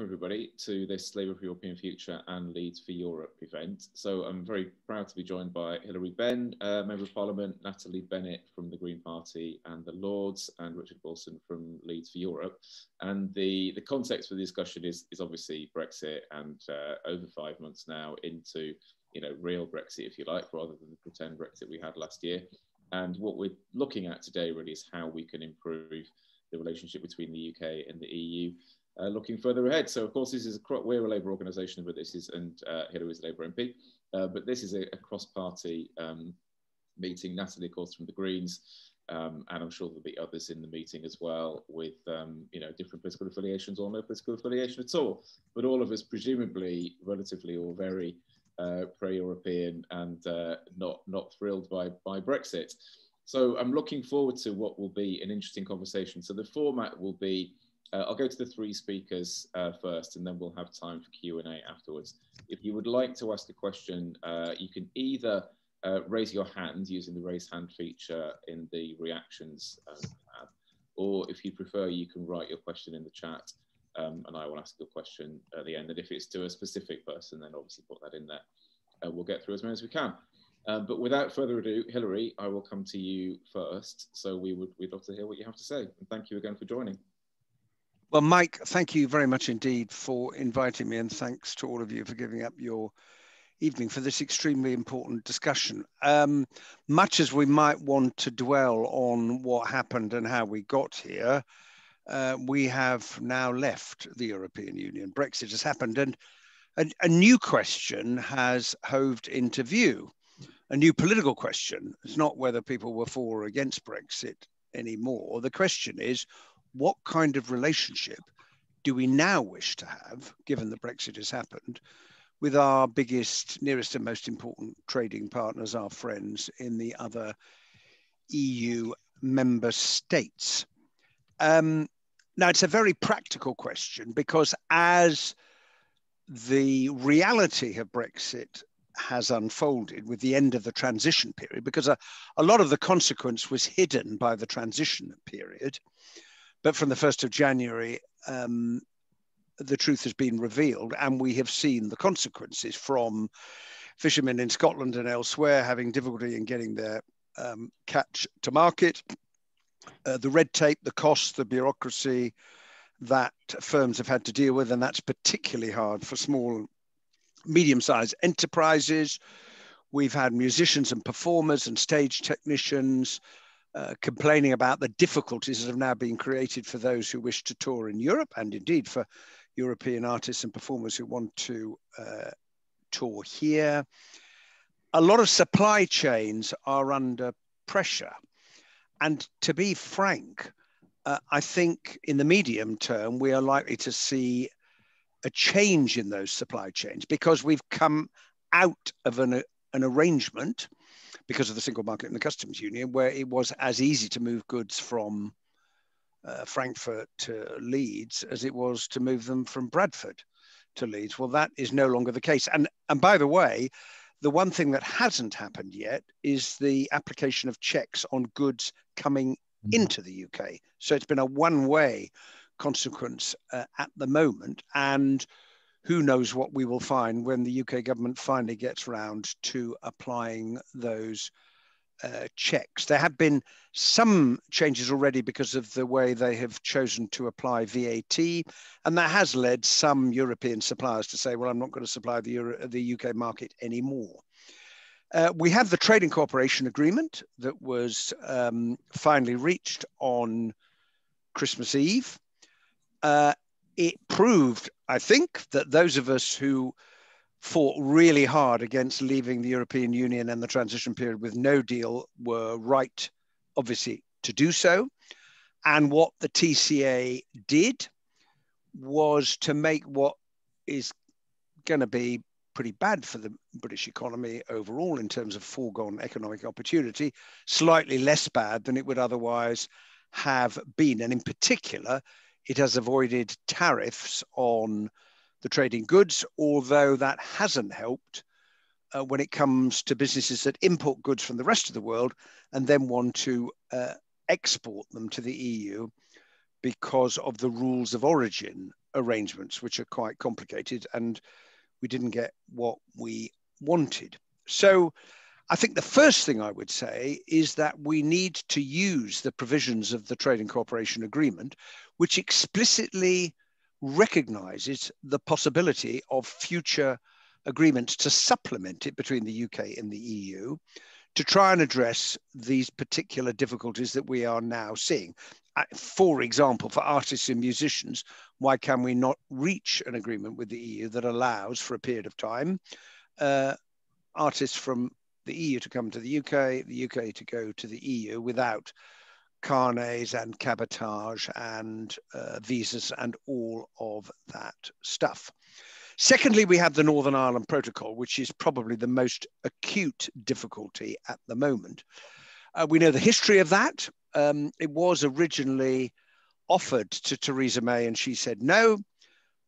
everybody to this Labour for European Future and Leeds for Europe event. So I'm very proud to be joined by Hilary Benn, uh, Member of Parliament, Natalie Bennett from the Green Party and the Lords, and Richard Wilson from Leeds for Europe. And the, the context for the discussion is, is obviously Brexit and uh, over five months now into you know real Brexit, if you like, rather than the pretend Brexit we had last year. And what we're looking at today really is how we can improve the relationship between the UK and the EU uh, looking further ahead. So, of course, this is a, we're a Labour organisation, but this is, and uh, Hilary is a Labour MP, uh, but this is a, a cross-party um, meeting. Natalie, of course, from the Greens, um, and I'm sure there'll be others in the meeting as well with, um, you know, different political affiliations or no political affiliation at all. But all of us, presumably, relatively or very uh, pro-European and uh, not not thrilled by by Brexit. So I'm looking forward to what will be an interesting conversation. So the format will be uh, I'll go to the three speakers uh, first, and then we'll have time for Q&A afterwards. If you would like to ask a question, uh, you can either uh, raise your hand using the raise hand feature in the reactions uh, tab, or if you prefer, you can write your question in the chat, um, and I will ask your question at the end. And if it's to a specific person, then obviously put that in there. Uh, we'll get through as many as we can. Um, but without further ado, Hilary, I will come to you first. So we would we'd love to hear what you have to say. And thank you again for joining. Well, Mike, thank you very much indeed for inviting me, and thanks to all of you for giving up your evening for this extremely important discussion. Um, much as we might want to dwell on what happened and how we got here, uh, we have now left the European Union. Brexit has happened, and a, a new question has hoved into view. A new political question. It's not whether people were for or against Brexit anymore. The question is what kind of relationship do we now wish to have, given that Brexit has happened, with our biggest, nearest, and most important trading partners, our friends in the other EU member states? Um, now, it's a very practical question because as the reality of Brexit has unfolded with the end of the transition period, because a, a lot of the consequence was hidden by the transition period, but from the 1st of January, um, the truth has been revealed, and we have seen the consequences from fishermen in Scotland and elsewhere having difficulty in getting their um, catch to market. Uh, the red tape, the costs, the bureaucracy that firms have had to deal with, and that's particularly hard for small, medium sized enterprises. We've had musicians and performers and stage technicians uh, complaining about the difficulties that have now been created for those who wish to tour in Europe and indeed for European artists and performers who want to uh, tour here. A lot of supply chains are under pressure. And to be frank, uh, I think in the medium term, we are likely to see a change in those supply chains because we've come out of an, an arrangement because of the single market and the customs union, where it was as easy to move goods from uh, Frankfurt to Leeds as it was to move them from Bradford to Leeds. Well, that is no longer the case. And and by the way, the one thing that hasn't happened yet is the application of checks on goods coming mm. into the UK. So it's been a one-way consequence uh, at the moment, and who knows what we will find when the UK government finally gets round to applying those uh, checks. There have been some changes already because of the way they have chosen to apply VAT, and that has led some European suppliers to say, well, I'm not going to supply the, Euro the UK market anymore. Uh, we have the Trading Cooperation Agreement that was um, finally reached on Christmas Eve. Uh, it proved, I think, that those of us who fought really hard against leaving the European Union and the transition period with no deal were right, obviously, to do so. And what the TCA did was to make what is going to be pretty bad for the British economy overall in terms of foregone economic opportunity, slightly less bad than it would otherwise have been. And in particular, it has avoided tariffs on the trading goods, although that hasn't helped uh, when it comes to businesses that import goods from the rest of the world and then want to uh, export them to the EU because of the rules of origin arrangements, which are quite complicated, and we didn't get what we wanted. So I think the first thing I would say is that we need to use the provisions of the Trade and Cooperation Agreement, which explicitly recognizes the possibility of future agreements to supplement it between the UK and the EU to try and address these particular difficulties that we are now seeing. For example, for artists and musicians, why can we not reach an agreement with the EU that allows for a period of time uh, artists from the EU to come to the UK, the UK to go to the EU without carnets and cabotage and uh, visas and all of that stuff. Secondly, we have the Northern Ireland Protocol, which is probably the most acute difficulty at the moment. Uh, we know the history of that. Um, it was originally offered to Theresa May, and she said no.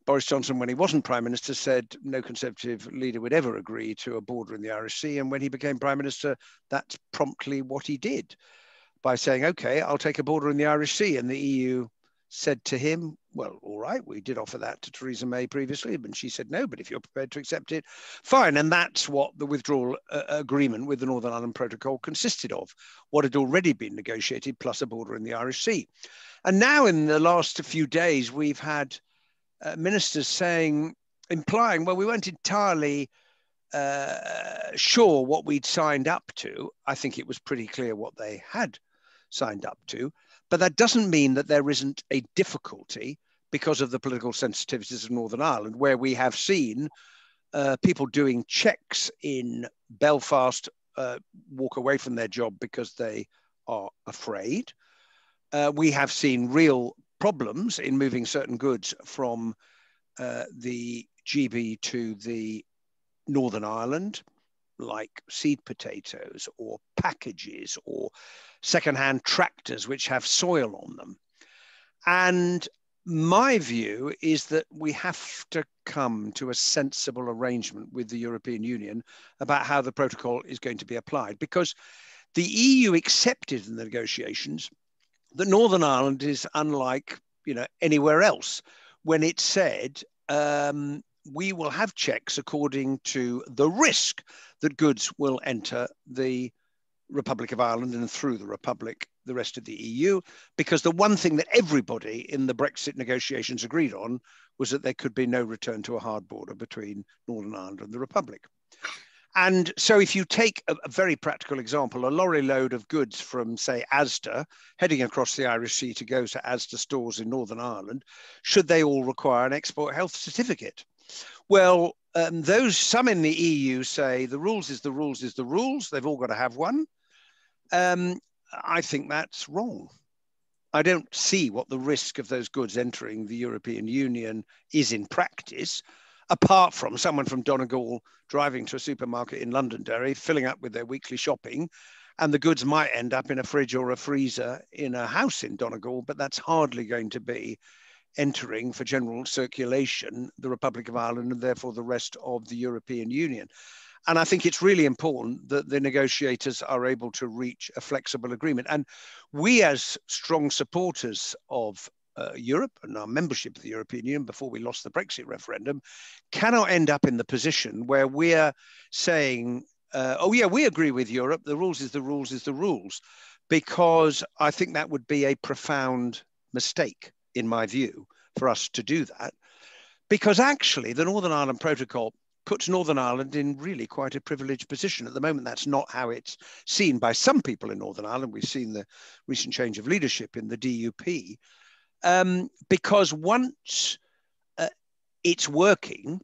Boris Johnson, when he wasn't Prime Minister, said no Conservative leader would ever agree to a border in the Irish Sea. And when he became Prime Minister, that's promptly what he did by saying, okay, I'll take a border in the Irish Sea. And the EU said to him, well, all right, we did offer that to Theresa May previously, and she said no, but if you're prepared to accept it, fine. And that's what the withdrawal uh, agreement with the Northern Ireland Protocol consisted of, what had already been negotiated, plus a border in the Irish Sea. And now, in the last few days, we've had uh, ministers saying, implying, well, we weren't entirely uh, sure what we'd signed up to. I think it was pretty clear what they had signed up to. But that doesn't mean that there isn't a difficulty because of the political sensitivities of Northern Ireland, where we have seen uh, people doing checks in Belfast uh, walk away from their job because they are afraid. Uh, we have seen real problems in moving certain goods from uh, the GB to the Northern Ireland like seed potatoes or packages or secondhand tractors which have soil on them. And my view is that we have to come to a sensible arrangement with the European Union about how the protocol is going to be applied because the EU accepted in the negotiations that Northern Ireland is unlike you know anywhere else when it said um, we will have checks according to the risk that goods will enter the Republic of Ireland and through the Republic, the rest of the EU, because the one thing that everybody in the Brexit negotiations agreed on was that there could be no return to a hard border between Northern Ireland and the Republic. And so, if you take a, a, very practical example, a lorry load of goods from, say, Asda heading across the Irish Sea to go to Asda stores in Northern Ireland, should they all require an export health certificate? Well, um, those some in the EU say the rules is the rules is the rules. They've all got to have one. Um, I think that's wrong. I don't see what the risk of those goods entering the European Union is in practice, apart from someone from Donegal driving to a supermarket in Londonderry, filling up with their weekly shopping, and the goods might end up in a fridge or a freezer in a house in Donegal, but that's hardly going to be entering for general circulation the Republic of Ireland and therefore the rest of the European Union. And I think it's really important that the negotiators are able to reach a flexible agreement. And we, as strong supporters of uh, Europe and our membership of the European Union before we lost the Brexit referendum, cannot end up in the position where we're saying, uh, oh, yeah, we agree with Europe. The rules is the rules is the rules. Because I think that would be a profound mistake in my view, for us to do that. Because actually, the Northern Ireland Protocol puts Northern Ireland in really quite a privileged position. At the moment, that's not how it's seen by some people in Northern Ireland. We've seen the recent change of leadership in the DUP. Um, because once uh, it's working,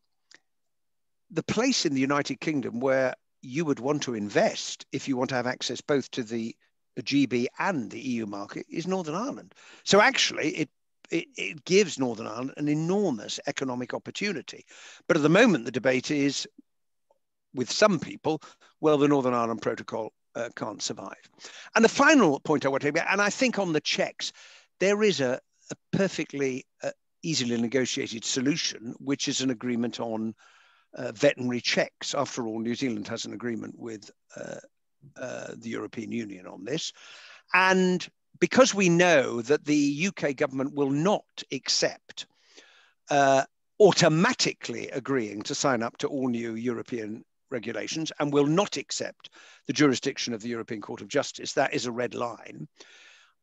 the place in the United Kingdom where you would want to invest if you want to have access both to the GB and the EU market is Northern Ireland. So actually, it it, it gives Northern Ireland an enormous economic opportunity. But at the moment, the debate is with some people, well, the Northern Ireland Protocol uh, can't survive. And the final point I want to make, and I think on the checks, there is a, a perfectly uh, easily negotiated solution, which is an agreement on uh, veterinary checks. After all, New Zealand has an agreement with uh, uh, the European Union on this. And because we know that the UK government will not accept uh, automatically agreeing to sign up to all new European regulations and will not accept the jurisdiction of the European Court of Justice. That is a red line.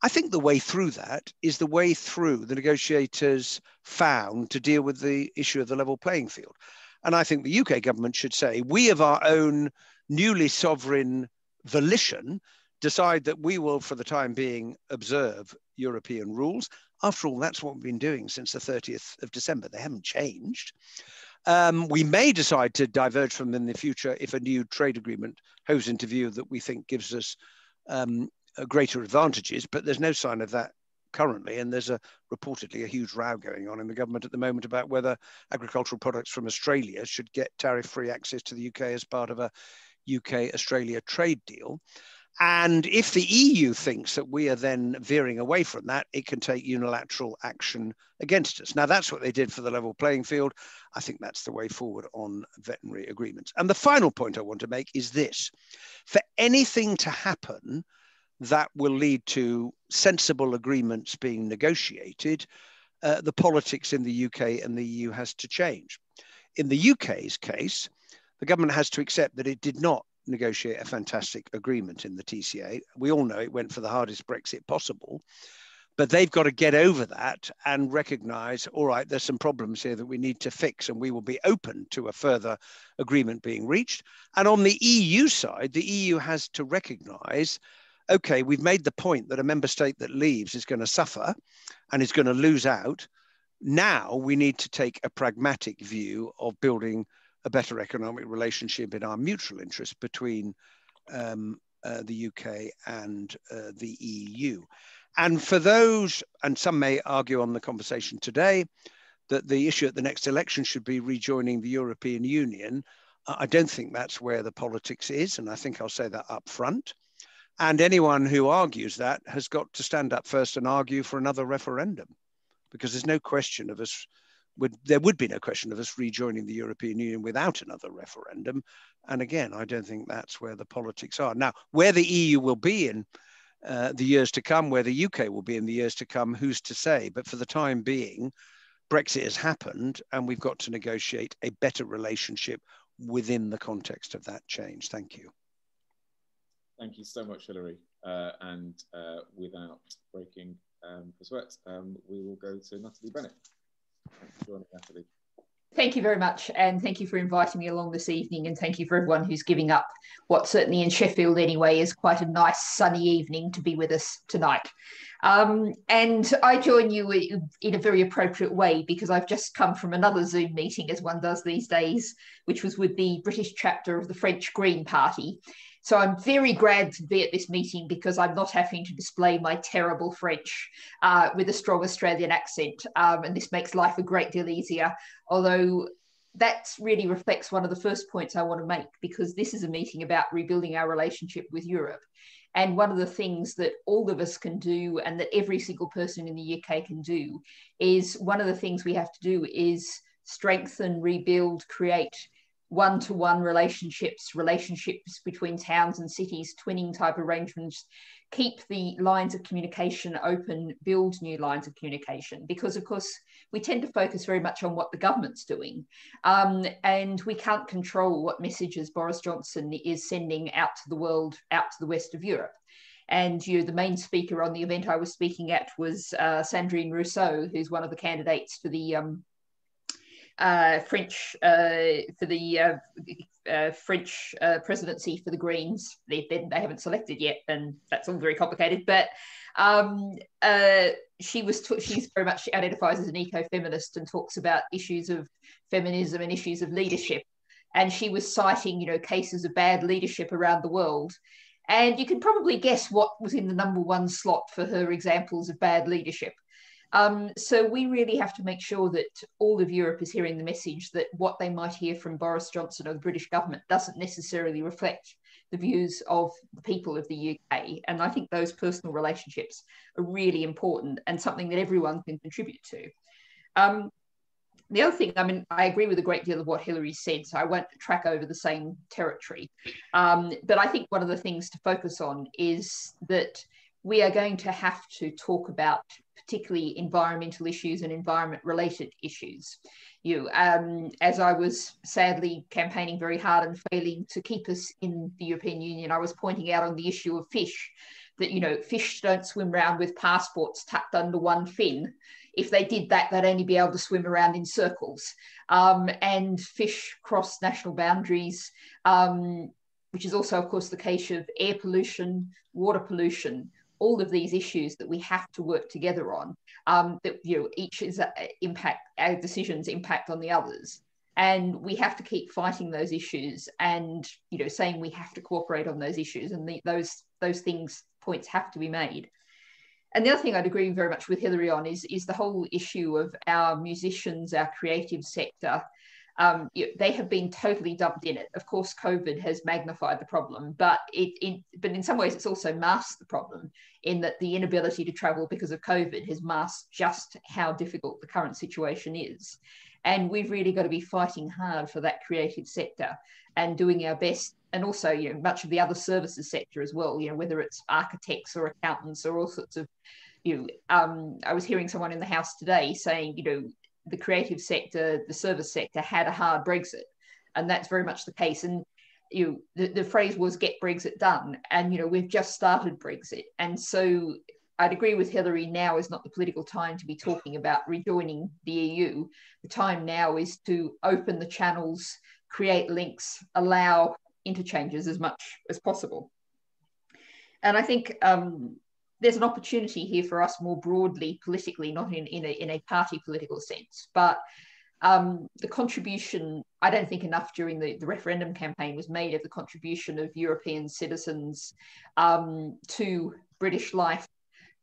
I think the way through that is the way through the negotiators found to deal with the issue of the level playing field. And I think the UK government should say, we of our own newly sovereign volition decide that we will, for the time being, observe European rules. After all, that's what we've been doing since the 30th of December. They haven't changed. Um, we may decide to diverge from them in the future if a new trade agreement hose into view that we think gives us um, greater advantages, but there's no sign of that currently. And there's a reportedly a huge row going on in the government at the moment about whether agricultural products from Australia should get tariff-free access to the UK as part of a UK-Australia trade deal. And if the EU thinks that we are then veering away from that, it can take unilateral action against us. Now, that's what they did for the level playing field. I think that's the way forward on veterinary agreements. And the final point I want to make is this for anything to happen that will lead to sensible agreements being negotiated, uh, the politics in the UK and the EU has to change. In the UK's case, the government has to accept that it did not negotiate a fantastic agreement in the TCA. We all know it went for the hardest Brexit possible, but they've got to get over that and recognize all right, there's some problems here that we need to fix, and we will be open to a further agreement being reached. And on the EU side, the EU has to recognize okay, we've made the point that a member state that leaves is going to suffer and is going to lose out. Now we need to take a pragmatic view of building a better economic relationship in our mutual interest between um, uh, the UK and uh, the EU. And for those, and some may argue on the conversation today, that the issue at the next election should be rejoining the European Union. I don't think that's where the politics is, and I think I'll say that up front. And anyone who argues that has got to stand up first and argue for another referendum, because there's no question of us would there would be no question of us rejoining the European Union without another referendum. And again, I don't think that's where the politics are. Now, where the EU will be in uh, the years to come, where the UK will be in the years to come, who's to say? But for the time being, Brexit has happened, and we've got to negotiate a better relationship within the context of that change. Thank you. Thank you so much, Hilary. Uh, and uh, without breaking um, the sweat, um, we will go to Natalie Bennett. Thank you very much, and thank you for inviting me along this evening, and thank you for everyone who's giving up what certainly in Sheffield anyway is quite a nice sunny evening to be with us tonight. Um, and I join you in a very appropriate way because I've just come from another Zoom meeting, as one does these days, which was with the British chapter of the French Green Party. So I'm very glad to be at this meeting because I'm not having to display my terrible French uh, with a strong Australian accent. Um, and this makes life a great deal easier. Although that really reflects one of the first points I want to make because this is a meeting about rebuilding our relationship with Europe. And one of the things that all of us can do and that every single person in the UK can do is one of the things we have to do is strengthen, rebuild, create one to one relationships, relationships between towns and cities, twinning type arrangements, keep the lines of communication open, build new lines of communication. Because, of course, we tend to focus very much on what the government's doing. Um, and we can't control what messages Boris Johnson is sending out to the world, out to the west of Europe. And you the main speaker on the event I was speaking at was uh, Sandrine Rousseau, who's one of the candidates for the um, uh, French uh, for the uh, uh French uh, presidency for the Greens. They, they, haven't selected yet, and that's all very complicated. But um, she was t- she's very much identifies as an eco-feminist and talks about issues of feminism and issues of leadership. And she was citing, you know, cases of bad leadership around the world. And you can probably guess what was in the number one slot for her examples of bad leadership. Um, so we really have to make sure that all of Europe is hearing the message that what they might hear from Boris Johnson or the British government doesn't necessarily reflect the views of the people of the UK. And I think those personal relationships are really important and something that everyone can contribute to. Um, the other thing, I mean, I agree with a great deal of what Hilary said, so I won't track over the same territory. Um, but I think one of the things to focus on is that we are going to have to talk about particularly environmental issues and environment related issues. You, um, as I was sadly campaigning very hard and failing to keep us in the European Union, I was pointing out on the issue of fish that you know fish don't swim around with passports tucked under one fin. If they did that, they'd only be able to swim around in circles. Um, and fish cross national boundaries, um, which is also, of course, the case of air pollution, water pollution, all of these issues that we have to work together on. Um, that you know, each is a, impact our decisions impact on the others, and we have to keep fighting those issues, and you know, saying we have to cooperate on those issues, and the, those those things points have to be made. And the other thing I'd agree very much with Hilary on is, is the whole issue of our musicians, our creative sector. Um, they have been totally dumped in it. Of course, COVID has magnified the problem, but it, it, but in some ways it's also masked the problem in that the inability to travel because of COVID has masked just how difficult the current situation is. And we've really got to be fighting hard for that creative sector and doing our best and also you know much of the other services sector as well you know whether it's architects or accountants or all sorts of you know um, i was hearing someone in the house today saying you know the creative sector the service sector had a hard brexit and that's very much the case and you the, the phrase was get brexit done and you know we've just started brexit and so I'd agree with Hilary. Now is not the political time to be talking about rejoining the EU. The time now is to open the channels, create links, allow interchanges as much as possible. And I think um, there's an opportunity here for us more broadly politically, not in, in, a, in a party political sense, but um, the contribution, I don't think enough during the, the referendum campaign was made of the contribution of European citizens um, to British life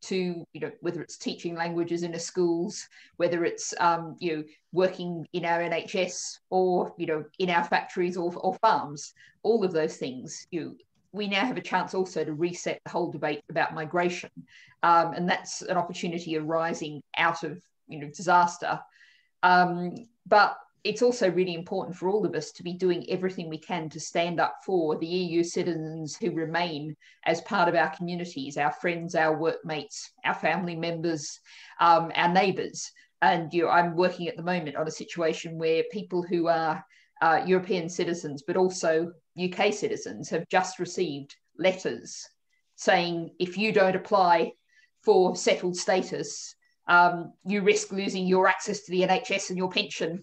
to you know whether it's teaching languages in the schools whether it's um, you know working in our nhs or you know in our factories or, or farms all of those things you we now have a chance also to reset the whole debate about migration um, and that's an opportunity arising out of you know disaster um, but it's also really important for all of us to be doing everything we can to stand up for the EU citizens who remain as part of our communities, our friends, our workmates, our family members, um, our neighbours. And you know, I'm working at the moment on a situation where people who are uh, European citizens, but also UK citizens, have just received letters saying if you don't apply for settled status, um, you risk losing your access to the NHS and your pension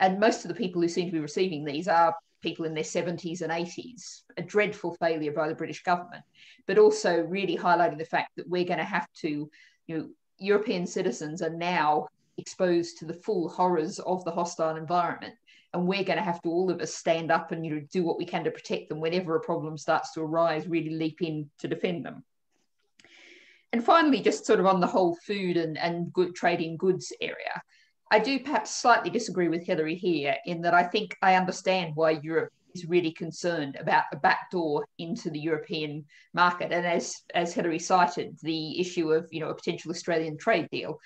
and most of the people who seem to be receiving these are people in their 70s and 80s, a dreadful failure by the British government, but also really highlighting the fact that we're going to have to, you know, European citizens are now exposed to the full horrors of the hostile environment. And we're going to have to, all of us, stand up and you know, do what we can to protect them whenever a problem starts to arise, really leap in to defend them. And finally, just sort of on the whole food and, and good trading goods area, I do perhaps slightly disagree with Hilary here in that I think I understand why Europe is really concerned about a backdoor into the European market. And as as Hilary cited, the issue of you know a potential Australian trade deal.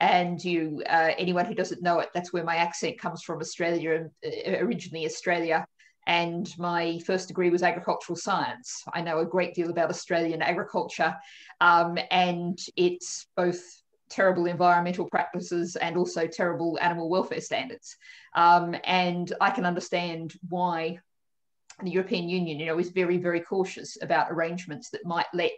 And you, uh, anyone who doesn't know it, that's where my accent comes from. Australia, uh, originally Australia, and my first degree was agricultural science. I know a great deal about Australian agriculture, um, and it's both terrible environmental practices and also terrible animal welfare standards. Um, and I can understand why the European Union, you know, is very, very cautious about arrangements that might let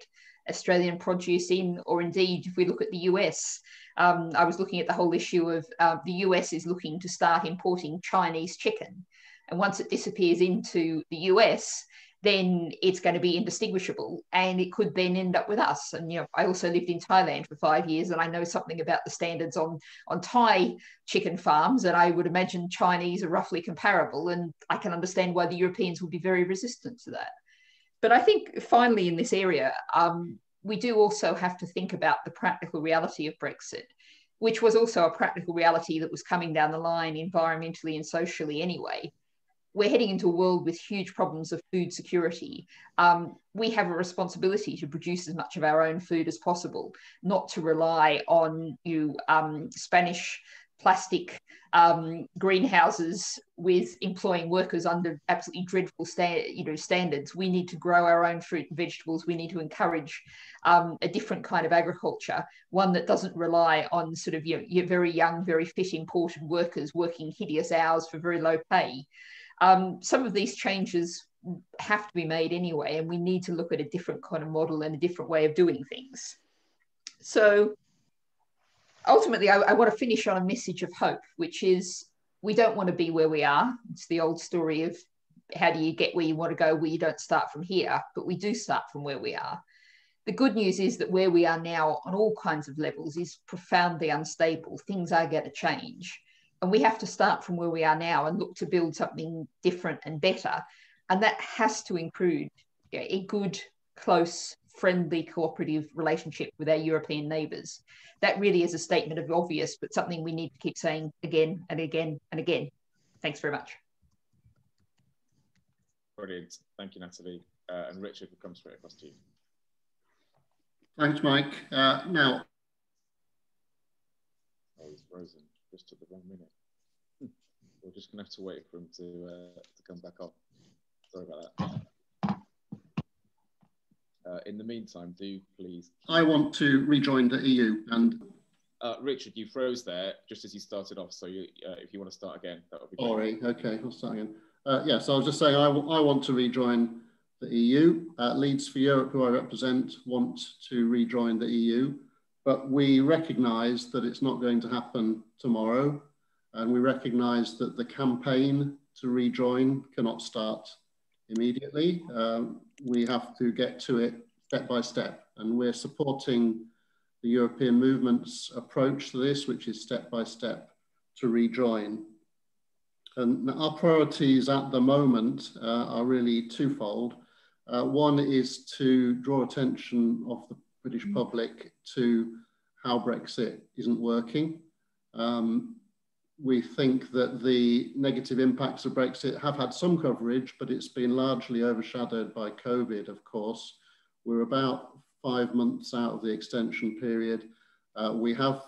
Australian produce in, or indeed, if we look at the US, um, I was looking at the whole issue of uh, the US is looking to start importing Chinese chicken. And once it disappears into the US, then it's going to be indistinguishable and it could then end up with us and you know i also lived in thailand for five years and i know something about the standards on on thai chicken farms and i would imagine chinese are roughly comparable and i can understand why the europeans would be very resistant to that but i think finally in this area um, we do also have to think about the practical reality of brexit which was also a practical reality that was coming down the line environmentally and socially anyway we're heading into a world with huge problems of food security. Um, we have a responsibility to produce as much of our own food as possible, not to rely on you um, Spanish plastic um, greenhouses with employing workers under absolutely dreadful sta- you know, standards. We need to grow our own fruit and vegetables. We need to encourage um, a different kind of agriculture, one that doesn't rely on sort of your, your very young, very fit imported workers working hideous hours for very low pay. Um, some of these changes have to be made anyway, and we need to look at a different kind of model and a different way of doing things. So ultimately, I, I want to finish on a message of hope, which is we don't want to be where we are. It's the old story of how do you get where you want to go where you don't start from here, but we do start from where we are. The good news is that where we are now on all kinds of levels is profoundly unstable. Things are going to change. And we have to start from where we are now and look to build something different and better. And that has to include a good, close, friendly, cooperative relationship with our European neighbours. That really is a statement of obvious, but something we need to keep saying again and again and again. Thanks very much. Brilliant. Thank you, Natalie. Uh, and Richard will come straight across to you. Thanks, Mike. Uh, now, oh, he's frozen just at the wrong minute. We're just going to have to wait for him to uh, to come back on. Sorry about that. Uh, in the meantime, do please. I want to rejoin the EU and. Uh, Richard, you froze there just as you started off. So you, uh, if you want to start again, that would be. Sorry. Okay, I'll start again. Uh, yes, yeah, so I was just saying I, I want to rejoin the EU. Uh, Leeds for Europe, who I represent, want to rejoin the EU, but we recognise that it's not going to happen tomorrow, and we recognise that the campaign to rejoin cannot start immediately. Um, we have to get to it step by step, and we're supporting the European movement's approach to this, which is step by step to rejoin. And our priorities at the moment uh, are really twofold. Uh, one is to draw attention of the British public to how Brexit isn't working. Um, we think that the negative impacts of Brexit have had some coverage, but it's been largely overshadowed by COVID, of course. We're about five months out of the extension period. Uh, we have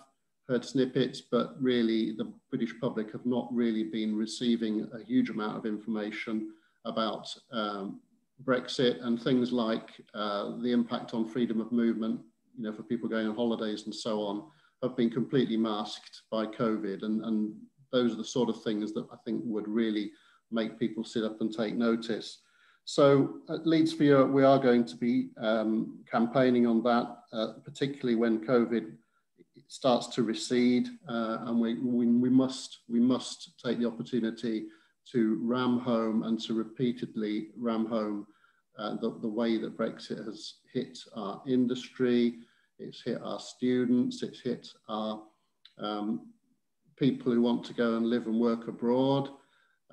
heard snippets, but really the British public have not really been receiving a huge amount of information about um, Brexit and things like uh, the impact on freedom of movement, you know, for people going on holidays and so on, have been completely masked by COVID. And, and those are the sort of things that I think would really make people sit up and take notice. So at Leeds for Europe, we are going to be um, campaigning on that, uh, particularly when COVID starts to recede, uh, and we, we, we, must, we must take the opportunity to ram home and to repeatedly ram home uh, the, the way that Brexit has hit our industry, it's hit our students, it's hit our um, people who want to go and live and work abroad.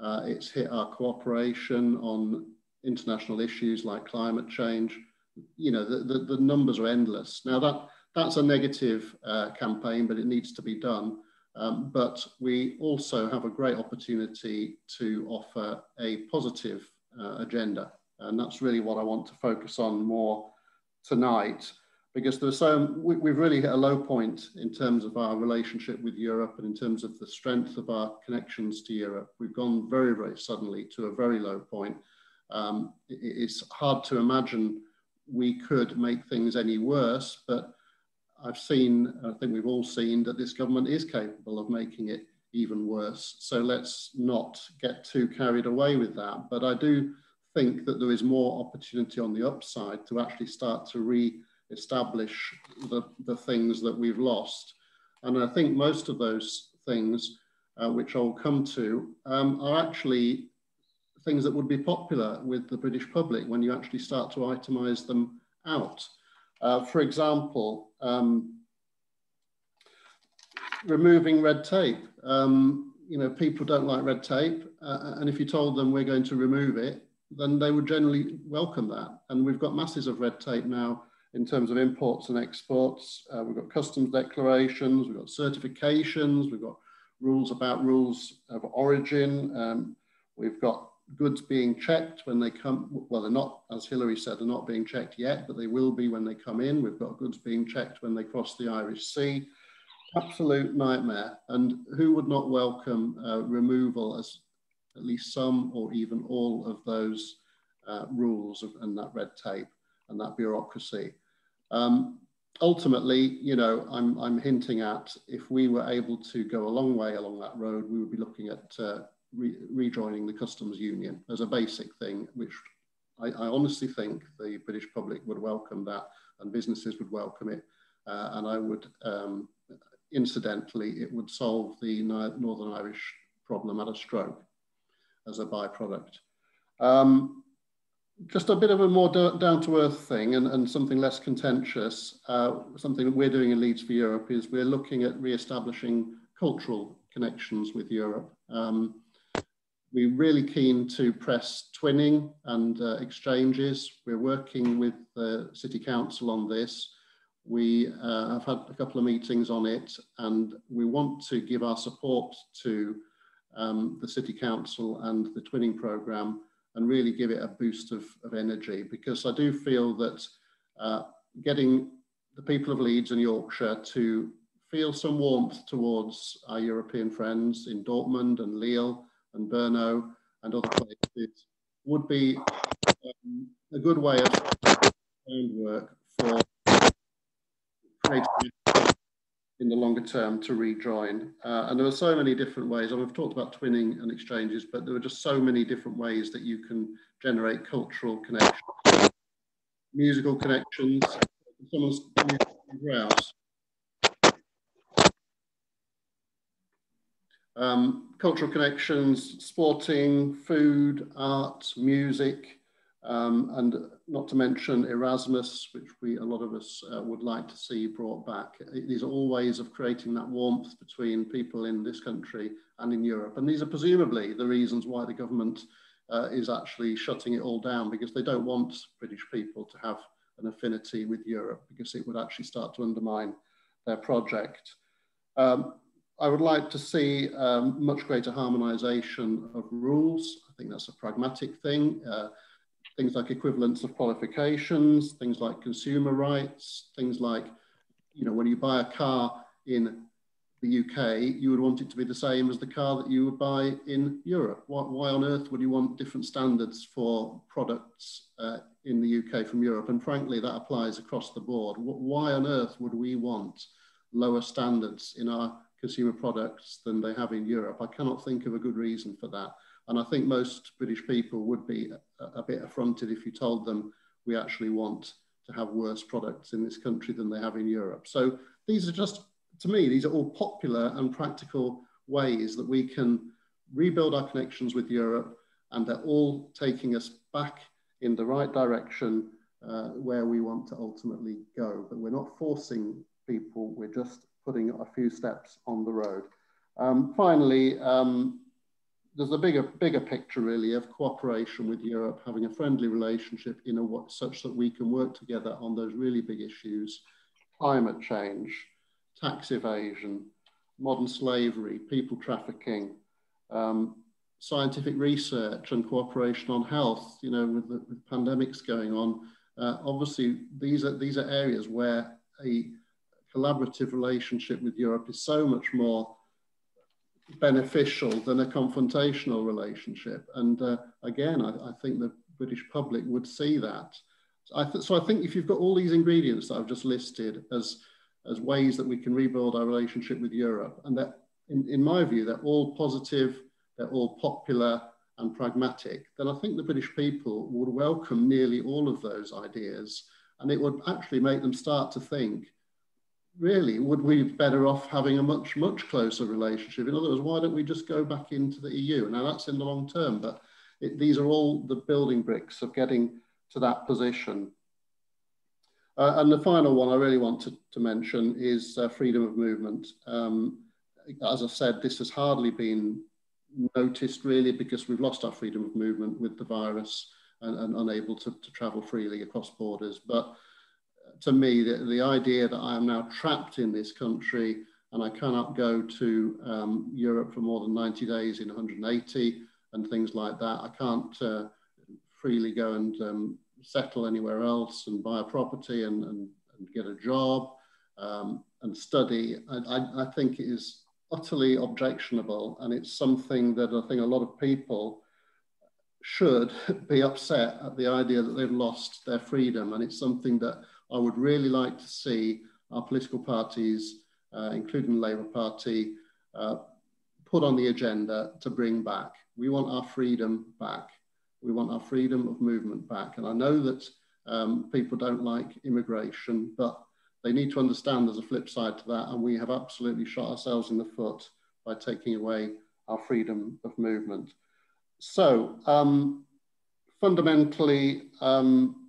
Uh, it's hit our cooperation on international issues like climate change. You know, the, the, the numbers are endless. Now that, that's a negative uh, campaign, but it needs to be done. Um, but we also have a great opportunity to offer a positive uh, agenda. And that's really what I want to focus on more tonight because there's so we, we've really hit a low point in terms of our relationship with Europe and in terms of the strength of our connections to Europe. We've gone very, very suddenly to a very low point. Um, it, it's hard to imagine we could make things any worse, but I've seen, I think we've all seen that this government is capable of making it even worse. So let's not get too carried away with that. But I do think that there is more opportunity on the upside to actually start to re-establish the, the things that we've lost. And I think most of those things, uh, which I'll come to, um, are actually things that would be popular with the British public when you actually start to itemize them out. Uh, for example, um, removing red tape. Um, you know, people don't like red tape, uh, and if you told them we're going to remove it, then they would generally welcome that. And we've got masses of red tape now in terms of imports and exports. Uh, we've got customs declarations, we've got certifications, we've got rules about rules of origin. Um, we've got goods being checked when they come, well, they're not, as Hilary said, they're not being checked yet, but they will be when they come in. We've got goods being checked when they cross the Irish Sea. absolute nightmare. And who would not welcome uh, removal as at least some or even all of those uh, rules and that red tape and that bureaucracy? Um, ultimately, you know, I'm, I'm hinting at if we were able to go a long way along that road, we would be looking at uh, re rejoining the customs union as a basic thing, which I, I, honestly think the British public would welcome that and businesses would welcome it. Uh, and I would, um, incidentally, it would solve the Northern Irish problem at a stroke as a byproduct. Um, just a bit of a more down to earth thing and, and something less contentious. Uh, something that we're doing in Leeds for Europe is we're looking at re-establishing cultural connections with Europe. Um, we're really keen to press twinning and uh, exchanges. We're working with the City Council on this. We uh, have had a couple of meetings on it and we want to give our support to um, the City Council and the twinning programme and really give it a boost of, of energy because I do feel that uh, getting the people of Leeds and Yorkshire to feel some warmth towards our European friends in Dortmund and Lille and Brno and other places would be um, a good way of groundwork for creating in the longer term to rejoin. Uh, and there are so many different ways. And we've talked about twinning and exchanges, but there are just so many different ways that you can generate cultural connections, musical connections. Someone's. Um, cultural connections, sporting, food, art, music, um, and not to mention Erasmus, which we a lot of us uh, would like to see brought back. These are all ways of creating that warmth between people in this country and in Europe. And these are presumably the reasons why the government uh, is actually shutting it all down because they don't want British people to have an affinity with Europe because it would actually start to undermine their project. Um, I would like to see um, much greater harmonisation of rules. I think that's a pragmatic thing. Uh, things like equivalence of qualifications, things like consumer rights, things like, you know, when you buy a car in the UK, you would want it to be the same as the car that you would buy in Europe. Why, why on earth would you want different standards for products uh, in the UK from Europe? And frankly, that applies across the board. Why on earth would we want lower standards in our consumer products than they have in Europe? I cannot think of a good reason for that. And I think most British people would be a, a, bit affronted if you told them we actually want to have worse products in this country than they have in Europe. So these are just, to me, these are all popular and practical ways that we can rebuild our connections with Europe and they're all taking us back in the right direction uh, where we want to ultimately go. But we're not forcing people, we're just putting a few steps on the road. Um, finally, um, there's a bigger bigger picture really of cooperation with Europe, having a friendly relationship in a what such that we can work together on those really big issues: climate change, tax evasion, modern slavery, people trafficking, um, scientific research, and cooperation on health. You know, with, the, with pandemics going on, uh, obviously these are these are areas where a collaborative relationship with Europe is so much more beneficial than a confrontational relationship. And uh, again, I, I, think the British public would see that. So I, th so I think if you've got all these ingredients that I've just listed as, as ways that we can rebuild our relationship with Europe, and that, in, in my view, they're all positive, they're all popular and pragmatic, then I think the British people would welcome nearly all of those ideas. And it would actually make them start to think really, would we be better off having a much, much closer relationship? In other words, why don't we just go back into the EU? Now, that's in the long term, but it, these are all the building bricks of getting to that position. Uh, and the final one I really want to, to mention is uh, freedom of movement. Um, as I said, this has hardly been noticed really because we've lost our freedom of movement with the virus and, and unable to, to travel freely across borders. But to me, the, the idea that I am now trapped in this country and I cannot go to um, Europe for more than 90 days in 180 and things like that. I can't uh, freely go and um, settle anywhere else and buy a property and, and, and get a job. Um, and study, I, I, think it is utterly objectionable. And it's something that I think a lot of people should be upset at the idea that they've lost their freedom. And it's something that I would really like to see our political parties, uh, including the Labour Party, uh, put on the agenda to bring back. We want our freedom back. We want our freedom of movement back. And I know that um, people don't like immigration, but they need to understand there's a flip side to that. And we have absolutely shot ourselves in the foot by taking away our freedom of movement. So um, fundamentally, um,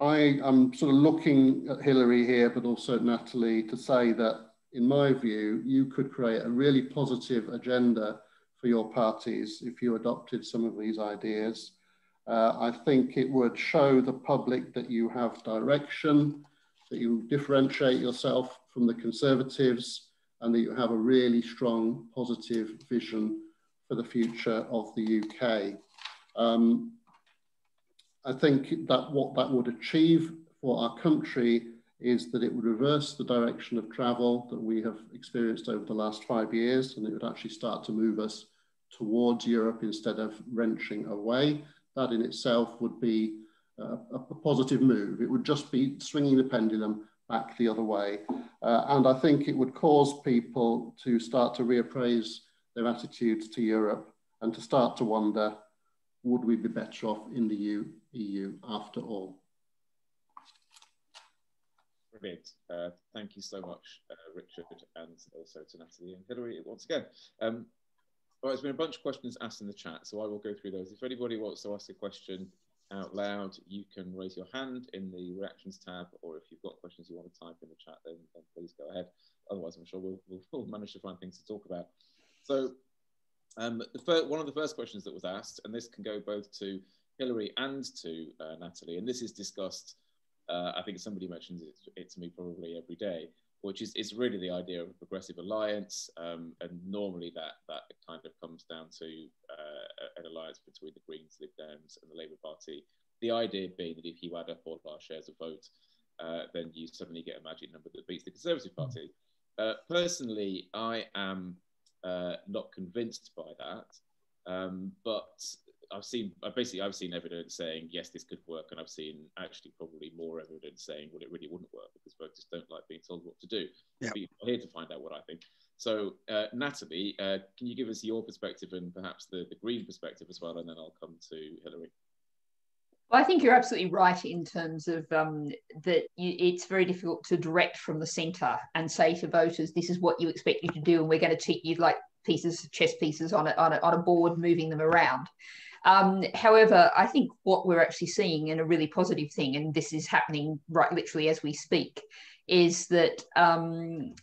I am sort of looking at Hilary here, but also Natalie, to say that in my view, you could create a really positive agenda for your parties if you adopted some of these ideas. Uh, I think it would show the public that you have direction, that you differentiate yourself from the Conservatives, and that you have a really strong positive vision for the future of the UK. Um, I think that what that would achieve for our country is that it would reverse the direction of travel that we have experienced over the last five years, and it would actually start to move us towards Europe instead of wrenching away. That in itself would be a, a positive move. It would just be swinging the pendulum back the other way. Uh, and I think it would cause people to start to reappraise their attitudes to Europe and to start to wonder, would we be better off in the EU, EU after all? Brilliant. Uh, thank you so much, uh, Richard, and also to Natalie and Hilary once again. Um, well, there's been a bunch of questions asked in the chat, so I will go through those. If anybody wants to ask a question out loud, you can raise your hand in the reactions tab, or if you've got questions you want to type in the chat, then, then please go ahead. Otherwise, I'm sure we'll, we'll, we'll manage to find things to talk about. So, um, the first, one of the first questions that was asked, and this can go both to Hilary and to uh, Natalie, and this is discussed uh, I think somebody mentions it, it, to me probably every day, which is, is really the idea of a progressive alliance. Um, and normally that, that kind of comes down to uh, an alliance between the Greens, Lib Dems, and the Labour Party. The idea being that if you add up all our shares of vote, uh, then you suddenly get a magic number that beats the Conservative Party. Uh, personally, I am uh, not convinced by that. Um, but I've seen basically I've seen evidence saying yes this could work and I've seen actually probably more evidence saying well it really wouldn't work because voters don't like being told what to do. Yeah. But here to find out what I think. So uh, Natalie, uh, can you give us your perspective and perhaps the, the Green perspective as well, and then I'll come to Hilary. Well, I think you're absolutely right in terms of um, that you, it's very difficult to direct from the centre and say to voters, this is what you expect you to do, and we're going to treat you like pieces, chess pieces on a, on a, on a board, moving them around. Um, however, I think what we're actually seeing and a really positive thing, and this is happening right literally as we speak, is that um,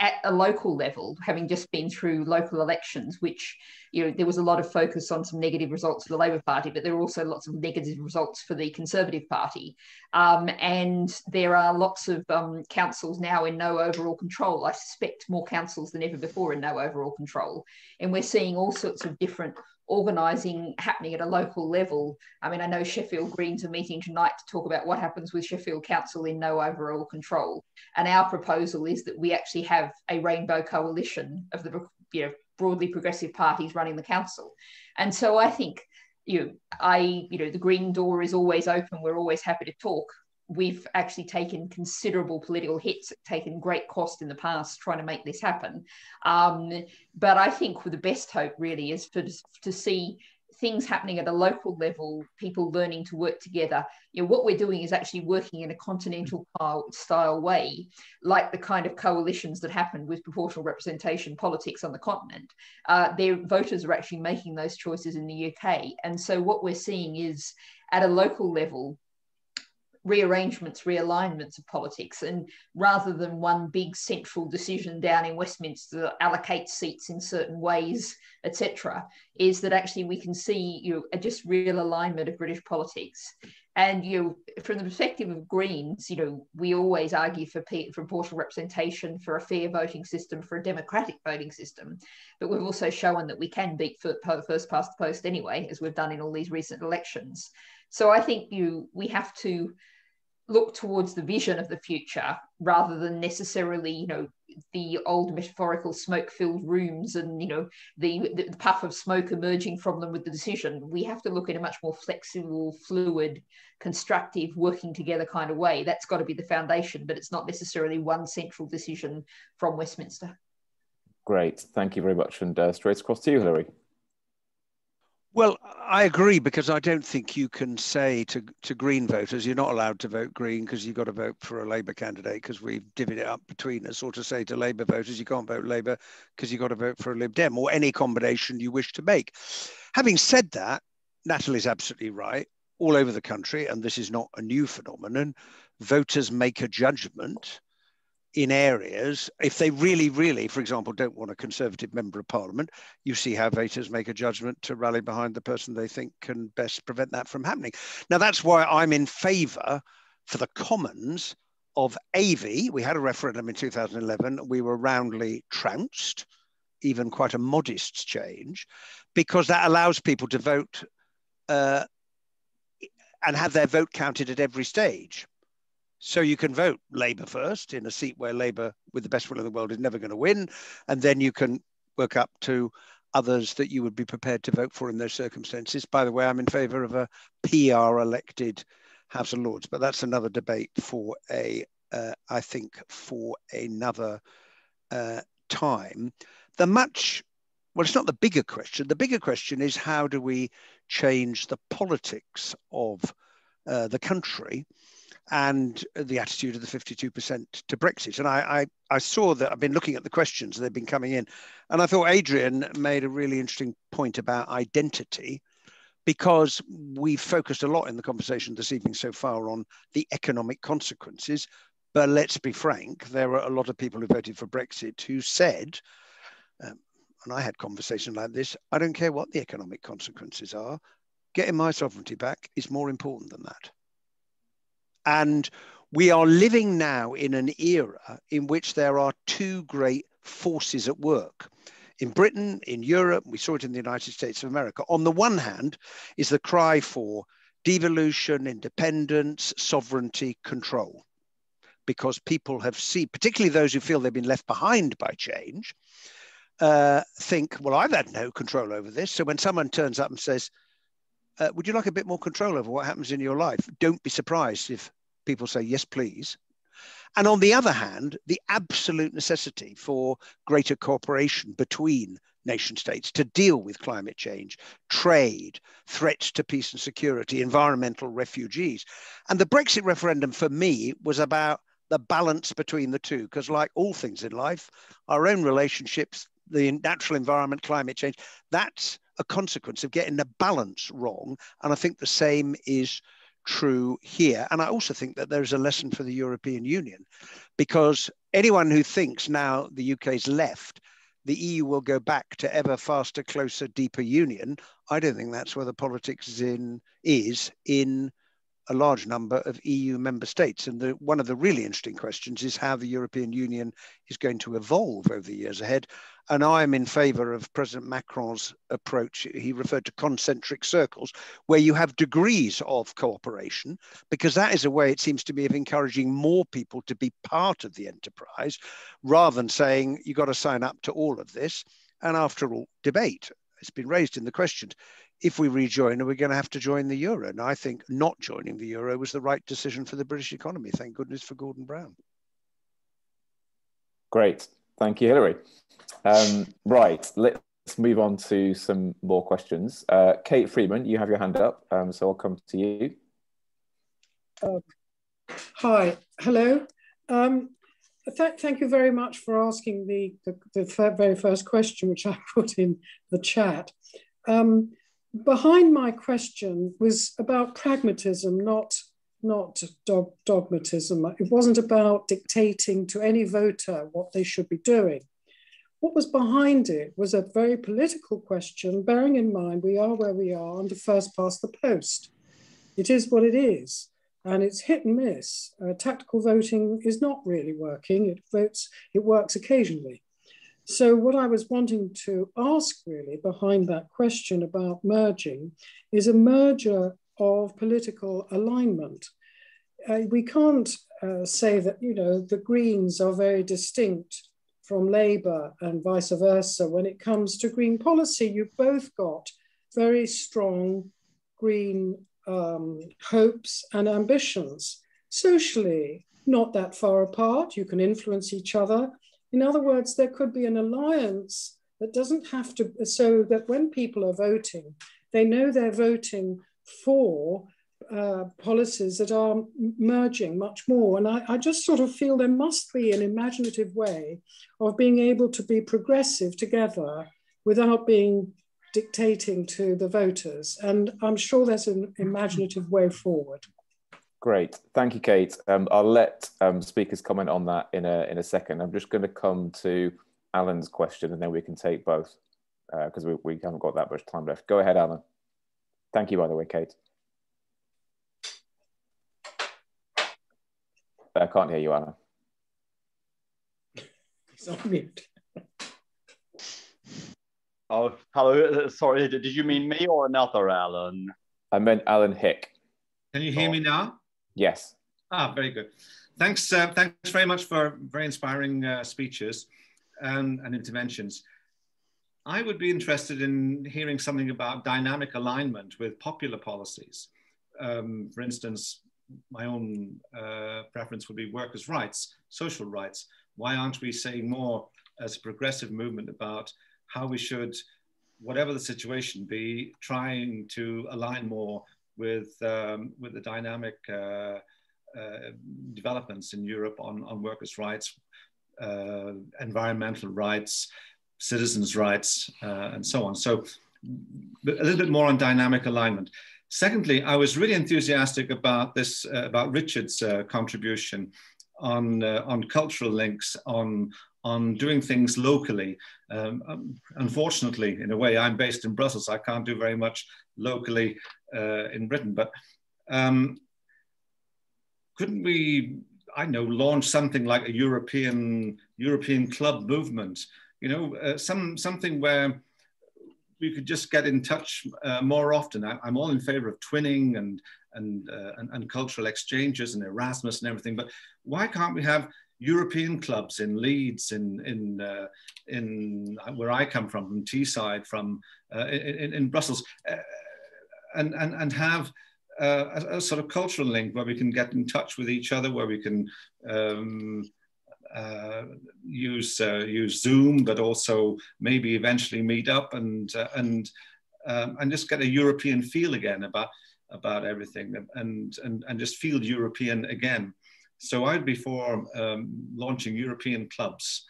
at a local level, having just been through local elections, which you know there was a lot of focus on some negative results for the Labor Party, but there were also lots of negative results for the Conservative Party, um, and there are lots of um, councils now in no overall control. I suspect more councils than ever before in no overall control, and we're seeing all sorts of different organising happening at a local level. I mean, I know Sheffield Greens are meeting tonight to talk about what happens with Sheffield Council in no overall control. And our proposal is that we actually have a rainbow coalition of the you know, broadly progressive parties running the council. And so I think, you know, I, you know, the green door is always open. We're always happy to talk we've actually taken considerable political hits, taken great cost in the past trying to make this happen. Um, but I think the best hope really is for to see things happening at a local level, people learning to work together. You know, what we're doing is actually working in a continental style way, like the kind of coalitions that happened with proportional representation politics on the continent. Uh, their voters are actually making those choices in the UK. And so what we're seeing is at a local level, rearrangements, realignments of politics. And rather than one big central decision down in Westminster that allocates seats in certain ways, etc., is that actually we can see you know, a just real alignment of British politics. And you know, from the perspective of Greens, you know, we always argue for, for proportional representation, for a fair voting system, for a democratic voting system. But we've also shown that we can beat first past the post anyway, as we've done in all these recent elections. So I think you we have to look towards the vision of the future rather than necessarily, you know, the old metaphorical smoke-filled rooms and you know the, the puff of smoke emerging from them with the decision. We have to look in a much more flexible, fluid, constructive, working together kind of way. That's got to be the foundation, but it's not necessarily one central decision from Westminster. Great, thank you very much, and uh, straight across to you, Hilary. Well, I agree because I don't think you can say to, to Green voters, you're not allowed to vote Green because you've got to vote for a Labour candidate because we've divvied it up between us, or to say to Labour voters, you can't vote Labour because you've got to vote for a Lib Dem, or any combination you wish to make. Having said that, Natalie's absolutely right. All over the country, and this is not a new phenomenon, voters make a judgment in areas, if they really, really, for example, don't want a Conservative member of Parliament, you see how voters make a judgment to rally behind the person they think can best prevent that from happening. Now, that's why I'm in favour for the Commons of AV. We had a referendum in 2011. We were roundly trounced, even quite a modest change, because that allows people to vote uh, and have their vote counted at every stage. So you can vote Labour first in a seat where Labour, with the best will in the world, is never going to win. And then you can work up to others that you would be prepared to vote for in those circumstances. By the way, I'm in favour of a PR elected House of Lords, but that's another debate for a, uh, I think, for another uh, time. The much, well, it's not the bigger question. The bigger question is how do we change the politics of uh, the country? And the attitude of the 52% to Brexit. And I, I, I, saw that I've been looking at the questions that have been coming in, and I thought Adrian made a really interesting point about identity because we've focused a lot in the conversation this evening so far on the economic consequences. But let's be frank, there are a lot of people who voted for Brexit who said, um, and I had conversations like this, I don't care what the economic consequences are, getting my sovereignty back is more important than that. And we are living now in an era in which there are two great forces at work. In Britain, in Europe, we saw it in the United States of America. On the one hand, is the cry for devolution, independence, sovereignty, control. Because people have seen, particularly those who feel they've been left behind by change, uh, think, well, I've had no control over this. So when someone turns up and says, uh, would you like a bit more control over what happens in your life? Don't be surprised if people say, yes, please. And on the other hand, the absolute necessity for greater cooperation between nation states to deal with climate change, trade, threats to peace and security, environmental refugees. And the Brexit referendum for me was about the balance between the two, because like all things in life, our own relationships, the natural environment, climate change, that's a consequence of getting the balance wrong. And I think the same is true here. And I also think that there's a lesson for the European Union because anyone who thinks now the UK's left, the EU will go back to ever faster, closer, deeper union. I don't think that's where the politics is in is in a large number of EU member states. And the, one of the really interesting questions is how the European Union is going to evolve over the years ahead. And I am in favor of President Macron's approach. He referred to concentric circles, where you have degrees of cooperation, because that is a way, it seems to me, of encouraging more people to be part of the enterprise rather than saying you've got to sign up to all of this. And after all, debate. It's been raised in the questions. If we rejoin, are we going to have to join the euro? And I think not joining the euro was the right decision for the British economy. Thank goodness for Gordon Brown. Great. Thank you, Hilary. Um, right, let's move on to some more questions. Uh, Kate Freeman, you have your hand up, um, so I'll come to you. Uh, hi, hello. Um, th thank you very much for asking the, the, the, very first question, which I put in the chat. Um, behind my question was about pragmatism, not not dog, dogmatism. It wasn't about dictating to any voter what they should be doing. What was behind it was a very political question, bearing in mind we are where we are under first past the post. It is what it is, and it's hit and miss. Uh, tactical voting is not really working. It votes, it works occasionally. So what I was wanting to ask really behind that question about merging is a merger of political alignment. uh, we can't uh, say that, you know, the Greens are very distinct from Labour and vice versa. When it comes to green policy, you've both got very strong green um, hopes and ambitions. Socially, not that far apart, you can influence each other. In other words, there could be an alliance that doesn't have to, so that when people are voting, they know they're voting for uh, policies that are merging much more. And I, I, just sort of feel there must be an imaginative way of being able to be progressive together without being dictating to the voters. And I'm sure there's an imaginative way forward. Great, thank you, Kate. Um, I'll let um, speakers comment on that in a in a second. I'm just going to come to Alan's question, and then we can take both because uh, we, we haven't got that much time left. Go ahead, Alan. Thank you, by the way, Kate. I can't hear you, Alan. He's on mute. Oh, hello. Sorry, did you mean me or another Alan? I meant Alan Hick. Can you hear oh. me now? Yes. Ah, very good. Thanks. Uh, thanks very much for very inspiring uh, speeches and, and interventions. I would be interested in hearing something about dynamic alignment with popular policies. Um, for instance, my own uh, preference would be workers' rights, social rights. Why aren't we saying more as a progressive movement about how we should, whatever the situation be, trying to align more with, um, with the dynamic uh, uh, developments in Europe on, on workers' rights, uh, environmental rights, citizens' rights, uh, and so on. So a little bit more on dynamic alignment. Secondly, I was really enthusiastic about this, uh, about Richard's contribution on, on cultural links, on, on doing things locally. Um, um, unfortunately, in a way, I'm based in Brussels. I can't do very much locally uh, in Britain, but um, couldn't we, I know, launch something like a European, European club movement? You know, uh, some, something where we could just get in touch uh, more often. I, am all in favor of twinning and and, uh, and, and cultural exchanges and Erasmus and everything, but why can't we have European clubs in Leeds, in in uh, in where I come from, from Teesside, from uh, in, in, Brussels, uh, and and and have uh, a, a, sort of cultural link where we can get in touch with each other, where we can um, uh, use uh, use Zoom, but also maybe eventually meet up and uh, and um, and just get a European feel again about about everything and and and just feel European again. So I'd be for um, launching European clubs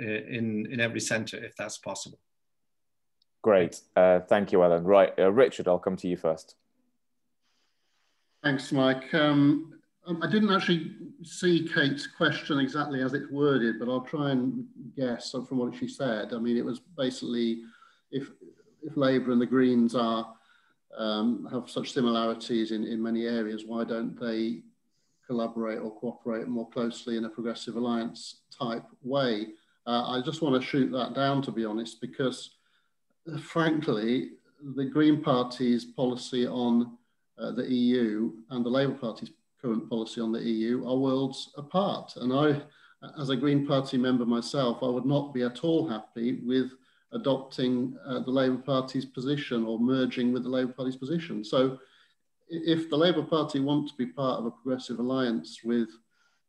uh, in in every centre if that's possible. Great, uh, thank you, Alan. Right, uh, Richard, I'll come to you first. Thanks, Mike. Um, um, I didn't actually see Kate's question exactly as it's worded, but I'll try and guess from what she said. I mean, it was basically if if Labour and the Greens are um, have such similarities in, in many areas, why don't they collaborate or cooperate more closely in a progressive alliance type way? Uh, I just want to shoot that down, to be honest, because frankly, the Green Party's policy on uh, the EU and the Labour Party's current policy on the EU are worlds apart. And I, as a Green Party member myself, I would not be at all happy with adopting uh, the Labour Party's position or merging with the Labour Party's position. So if the Labour Party want to be part of a progressive alliance with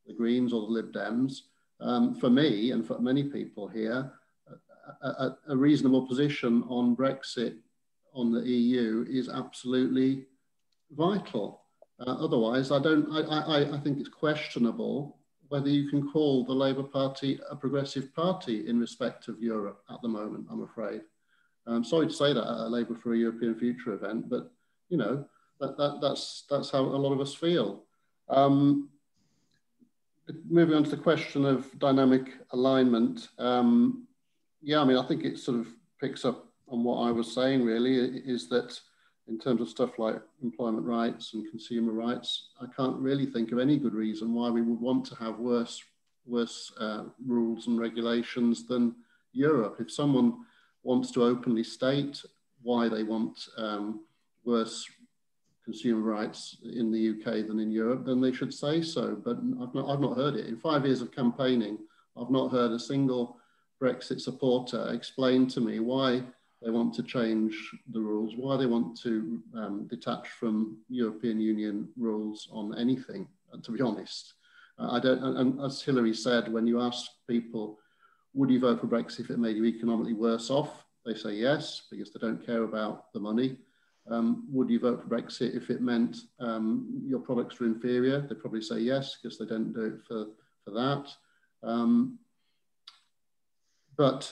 the Greens or the Lib Dems, um, for me and for many people here, a, a, reasonable position on Brexit on the EU is absolutely vital. Uh, otherwise, I don't. I, I, I think it's questionable whether you can call the Labour Party a progressive party in respect of Europe at the moment. I'm afraid. I'm sorry to say that at a Labour for a European Future event, but you know that, that that's that's how a lot of us feel. Um, moving on to the question of dynamic alignment. Um, yeah, I mean, I think it sort of picks up on what I was saying. Really, is that in terms of stuff like employment rights and consumer rights, I can't really think of any good reason why we would want to have worse, worse uh, rules and regulations than Europe. If someone wants to openly state why they want um, worse consumer rights in the UK than in Europe, then they should say so. But I've not, I've not heard it. In five years of campaigning, I've not heard a single Brexit supporter explain to me why they want to change the rules, why they want to um, detach from European Union rules on anything, uh, to be honest. Uh, I don't, and as Hilary said, when you ask people, would you vote for Brexit if it made you economically worse off? They say yes, because they don't care about the money. Um, would you vote for Brexit if it meant um, your products were inferior? They'd probably say yes, because they don't do it for, for that. Um, but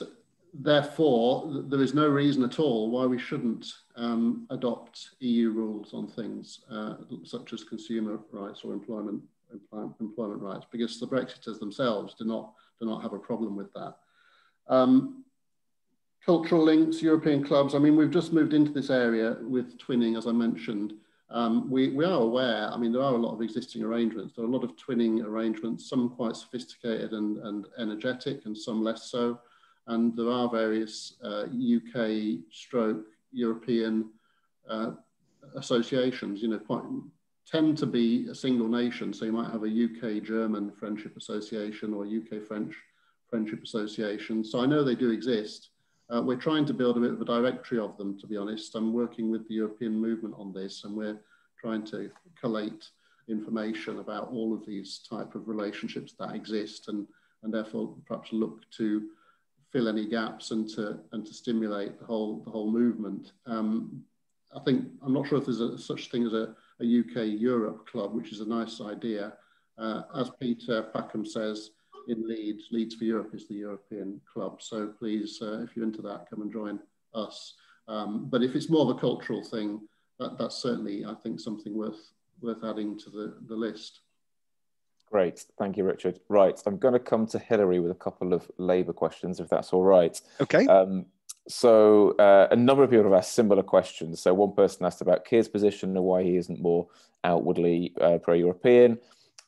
therefore, there is no reason at all why we shouldn't um, adopt EU rules on things uh, such as consumer rights or employment, employment rights, because the Brexiters themselves do not, do not have a problem with that. Um, cultural links, European clubs. I mean, we've just moved into this area with twinning, as I mentioned. Um, we, we are aware, I mean, there are a lot of existing arrangements. There are a lot of twinning arrangements, some quite sophisticated and, and energetic and some less so. And there are various uh, UK stroke European uh, associations, you know, quite tend to be a single nation. So you might have a UK German Friendship Association or UK French Friendship Association. So I know they do exist. Uh, we're trying to build a bit of a directory of them, to be honest. I'm working with the European movement on this, and we're trying to collate information about all of these type of relationships that exist, and, and therefore perhaps look to fill any gaps and to and to stimulate the whole the whole movement. Um, I think I'm not sure if there's a, such thing as a, a UK Europe club, which is a nice idea. Uh, as Peter Packham says, in Leeds. Leeds for Europe is the European club. So please, uh, if you're into that, come and join us. Um, but if it's more of a cultural thing, that, that's certainly, I think, something worth worth adding to the, the list. Great, thank you, Richard. Right, I'm going to come to Hilary with a couple of Labour questions, if that's all right. Okay. Um, so uh, a number of people have asked similar questions. So one person asked about Keir's position and why he isn't more outwardly uh, pro-European.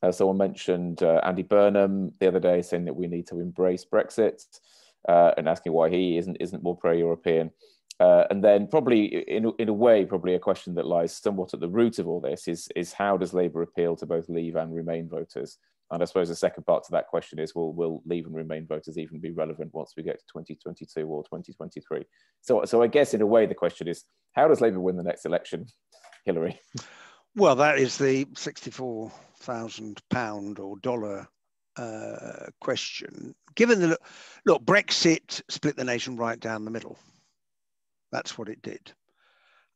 Uh, someone mentioned uh, Andy Burnham the other day saying that we need to embrace Brexit uh, and asking why he isn't isn't more pro-European. Uh, and then probably in, in a way, probably a question that lies somewhat at the root of all this is, is how does Labour appeal to both Leave and Remain voters? And I suppose the second part to that question is, will, will Leave and Remain voters even be relevant once we get to 2022 or 2023? So, so I guess in a way, the question is, how does Labour win the next election, Hilary? Well, that is the 64 thousand pound or dollar uh, question. Given the look, Brexit split the nation right down the middle. That's what it did,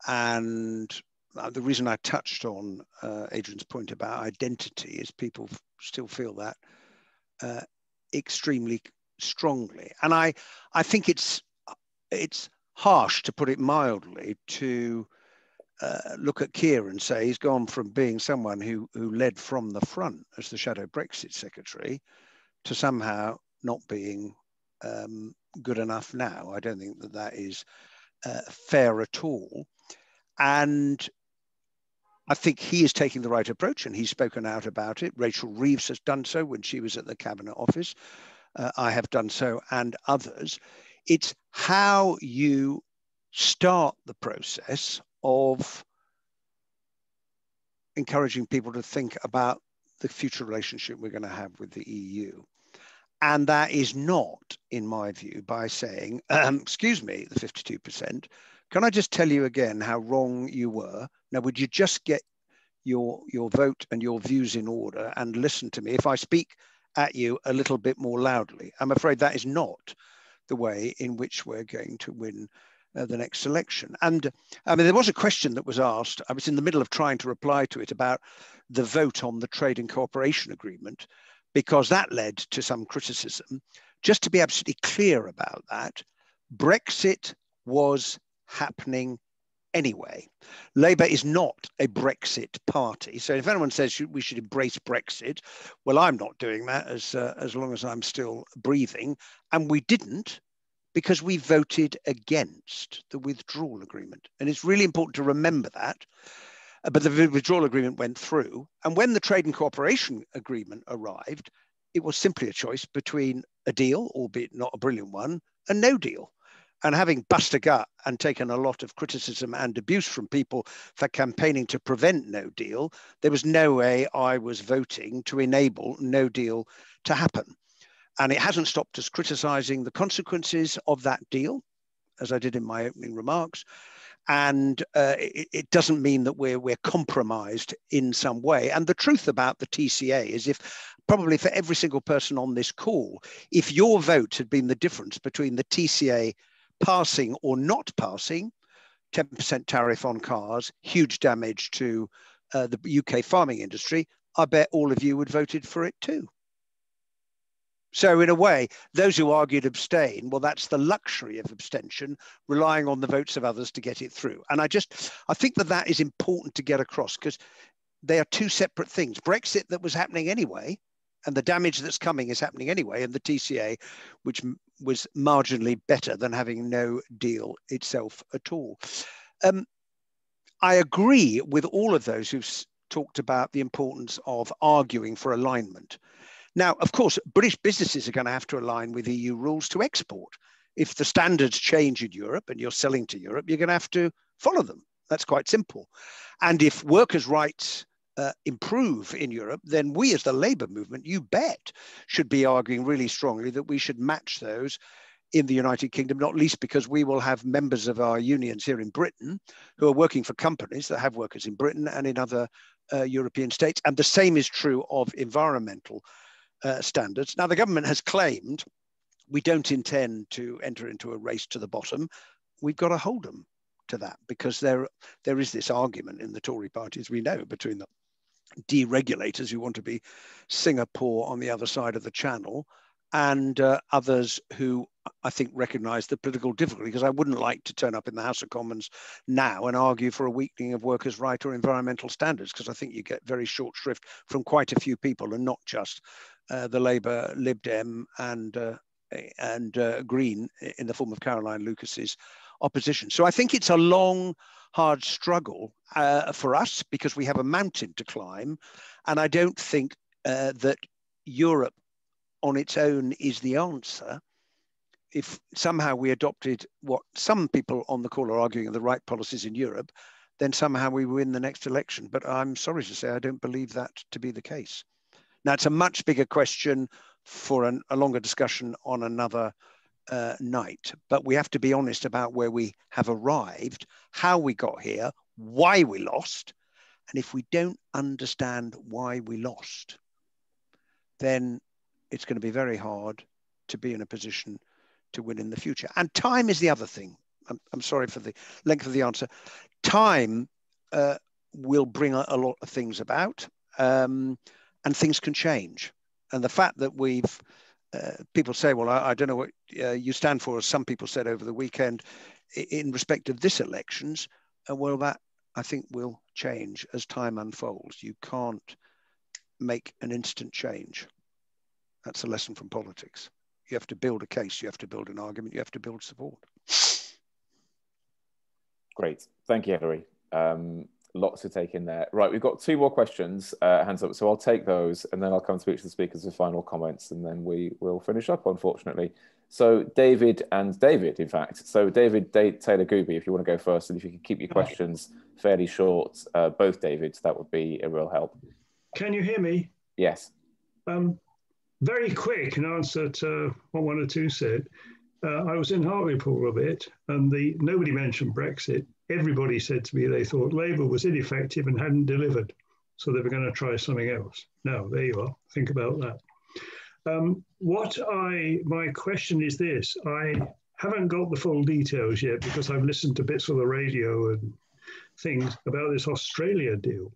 and uh, the reason I touched on uh, Adrian's point about identity is people still feel that uh, extremely strongly, and I I think it's it's harsh to put it mildly to uh, look at Keir and say he's gone from being someone who, who led from the front as the shadow Brexit secretary to somehow not being um, good enough now. I don't think that that is uh, fair at all. And I think he is taking the right approach and he's spoken out about it. Rachel Reeves has done so when she was at the Cabinet Office. Uh, I have done so and others. It's how you start the process of encouraging people to think about the future relationship we're going to have with the EU. And that is not, in my view, by saying, um, excuse me, the 52%. Can I just tell you again how wrong you were? Now, would you just get your, your vote and your views in order and listen to me if I speak at you a little bit more loudly? I'm afraid that is not the way in which we're going to win uh, the next election. And I mean, there was a question that was asked. I was in the middle of trying to reply to it about the vote on the trade and cooperation agreement, because that led to some criticism. Just to be absolutely clear about that, Brexit was happening anyway. Labour is not a Brexit party. So if anyone says we should embrace Brexit, well, I'm not doing that as, uh, as long as I'm still breathing. And we didn't because we voted against the withdrawal agreement. And it's really important to remember that. Uh, but the withdrawal agreement went through. And when the trade and cooperation agreement arrived, it was simply a choice between a deal, albeit not a brilliant one, and no deal. And having bust a gut and taken a lot of criticism and abuse from people for campaigning to prevent no deal, there was no way I was voting to enable no deal to happen. And it hasn't stopped us criticizing the consequences of that deal, as I did in my opening remarks. And uh, it, it, doesn't mean that we're, we're compromised in some way. And the truth about the TCA is if probably for every single person on this call, if your vote had been the difference between the TCA passing or not passing, 10% tariff on cars, huge damage to uh, the UK farming industry, I bet all of you would voted for it too. So, in a way, those who argued abstain, well, that's the luxury of abstention, relying on the votes of others to get it through. And I just, I think that that is important to get across because they are two separate things. Brexit that was happening anyway, and the damage that's coming is happening anyway, and the TCA, which was marginally better than having no deal itself at all. Um, I agree with all of those who've talked about the importance of arguing for alignment. Now, of course, British businesses are going to have to align with EU rules to export. If the standards change in Europe and you're selling to Europe, you're going to have to follow them. That's quite simple. And if workers' rights uh, improve in Europe, then we as the labor movement, you bet, should be arguing really strongly that we should match those in the United Kingdom, not least because we will have members of our unions here in Britain who are working for companies that have workers in Britain and in other uh, European states. And the same is true of environmental uh, standards. Now, the government has claimed we don't intend to enter into a race to the bottom. We've got to hold them to that because there, there is this argument in the Tory party, as we know, between the deregulators who want to be Singapore on the other side of the channel and uh, others who I think recognise the political difficulty because I wouldn't like to turn up in the House of Commons now and argue for a weakening of workers' rights or environmental standards because I think you get very short shrift from quite a few people and not just uh, the Labour, Lib Dem and uh, and uh, Green in the form of Caroline Lucas's opposition. So I think it's a long hard struggle uh, for us because we have a mountain to climb. And I don't think uh, that Europe on its own is the answer. If somehow we adopted what some people on the call are arguing are the right policies in Europe, then somehow we win the next election. But I'm sorry to say, I don't believe that to be the case. Now, it's a much bigger question for an, a longer discussion on another uh, night, but we have to be honest about where we have arrived, how we got here, why we lost. And if we don't understand why we lost, then it's going to be very hard to be in a position to win in the future. And time is the other thing. I'm, I'm sorry for the length of the answer. Time uh, will bring a, a, lot of things about, um, and things can change. And the fact that we've uh, people say, well, I, I don't know what uh, you stand for, as some people said over the weekend, in respect of this elections. Uh, well, that I think will change as time unfolds. You can't make an instant change. That's a lesson from politics. You have to build a case, you have to build an argument, you have to build support. Great. Thank you, Hilary. Um, lots to take in there. Right, we've got two more questions, uh, hands up. So I'll take those and then I'll come to each of the speakers with final comments and then we will finish up, unfortunately. So David and David, in fact. So David Taylor Gooby, if you want to go first, and if you could keep your questions fairly short, uh, both Davids, that would be a real help. Can you hear me? Yes. Um, very quick in answer to what one or two said. Uh, I was in Hartlepool a bit, and the nobody mentioned Brexit everybody said to me they thought Labour was ineffective and hadn't delivered. So they were going to try something else. Now, there you are. Think about that. Um, what I, my question is this I haven't got the full details yet because I've listened to bits of the radio and things about this Australia deal.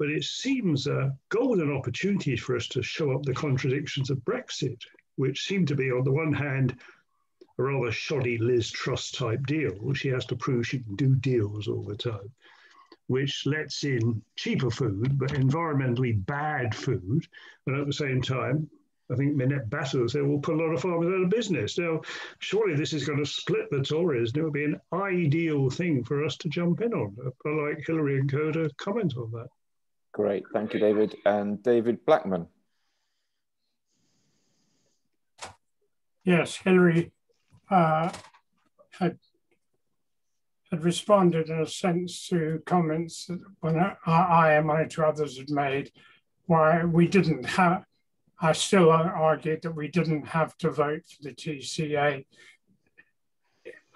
But it seems a golden opportunity for us to show up the contradictions of Brexit, which seem to be, on the one hand, a rather shoddy Liz Truss type deal. She has to prove she can do deals all the time, which lets in cheaper food, but environmentally bad food. And at the same time, I think Minette Batters said will put a lot of farmers out of business. Now, surely this is going to split the Tories, and it would be an ideal thing for us to jump in on. I'd like Hilary and Co to comment on that. Great, thank you, David. And David Blackman. Yes, Henry uh, had had responded in a sense to comments that when I, I and one or two others had made, why we didn't have. I still argued that we didn't have to vote for the TCA.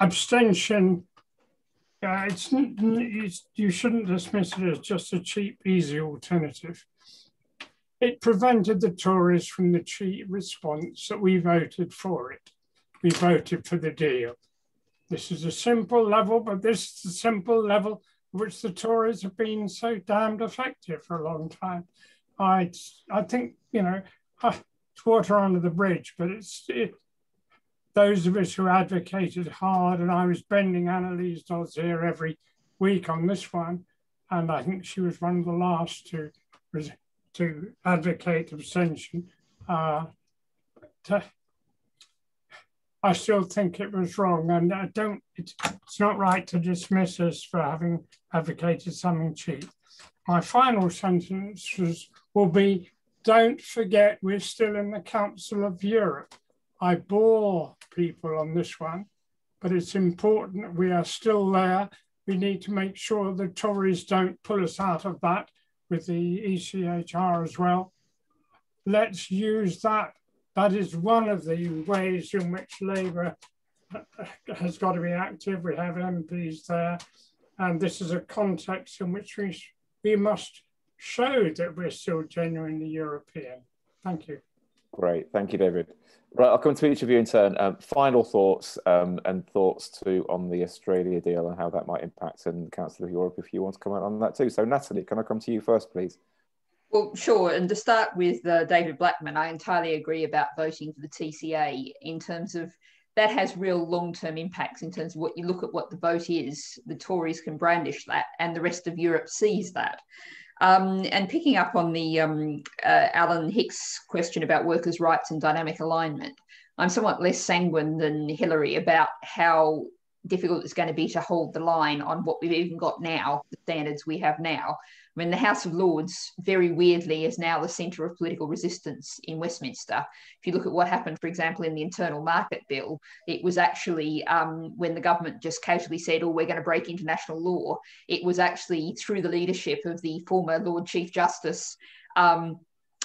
Abstention, uh, it's, it's, you shouldn't dismiss it as just a cheap, easy alternative. It prevented the Tories from the cheap response that we voted for it. We voted for the deal. This is a simple level, but this is a simple level which the Tories have been so damned effective for a long time. I, I think, you know, it's water under the bridge, but it's it, those of us who advocated hard, and I was bending Anneliese Dodds here every week on this one, and I think she was one of the last to to advocate abstention. Uh, to, I still think it was wrong, and I don't. It's, it's not right to dismiss us for having advocated something cheap. My final sentence was, will be: Don't forget, we're still in the Council of Europe. I bore people on this one, but it's important that we are still there. We need to make sure the Tories don't pull us out of that with the ECHR as well. Let's use that that is one of the ways in which Labour uh, has got to be active. We have MPs there, and this is a context in which we, we must show that we're still genuinely European. Thank you. Great, thank you, David. Right, I'll come to each of you in turn. Um, final thoughts um, and thoughts too on the Australia deal and how that might impact the Council of Europe if you want to comment on that too. So, Natalie, can I come to you first, please? Well, sure. And to start with uh, David Blackman, I entirely agree about voting for the TCA in terms of that has real long-term impacts in terms of what you look at what the vote is. The Tories can brandish that, and the rest of Europe sees that. Um, and picking up on the um, uh, Alan Hicks question about workers' rights and dynamic alignment, I'm somewhat less sanguine than Hilary about how difficult it's going to be to hold the line on what we've even got now, the standards we have now. I mean, the House of Lords, very weirdly, is now the centre of political resistance in Westminster. If you look at what happened, for example, in the Internal Market Bill, it was actually um, when the government just casually said, oh, we're going to break international law, it was actually through the leadership of the former Lord Chief Justice. Um,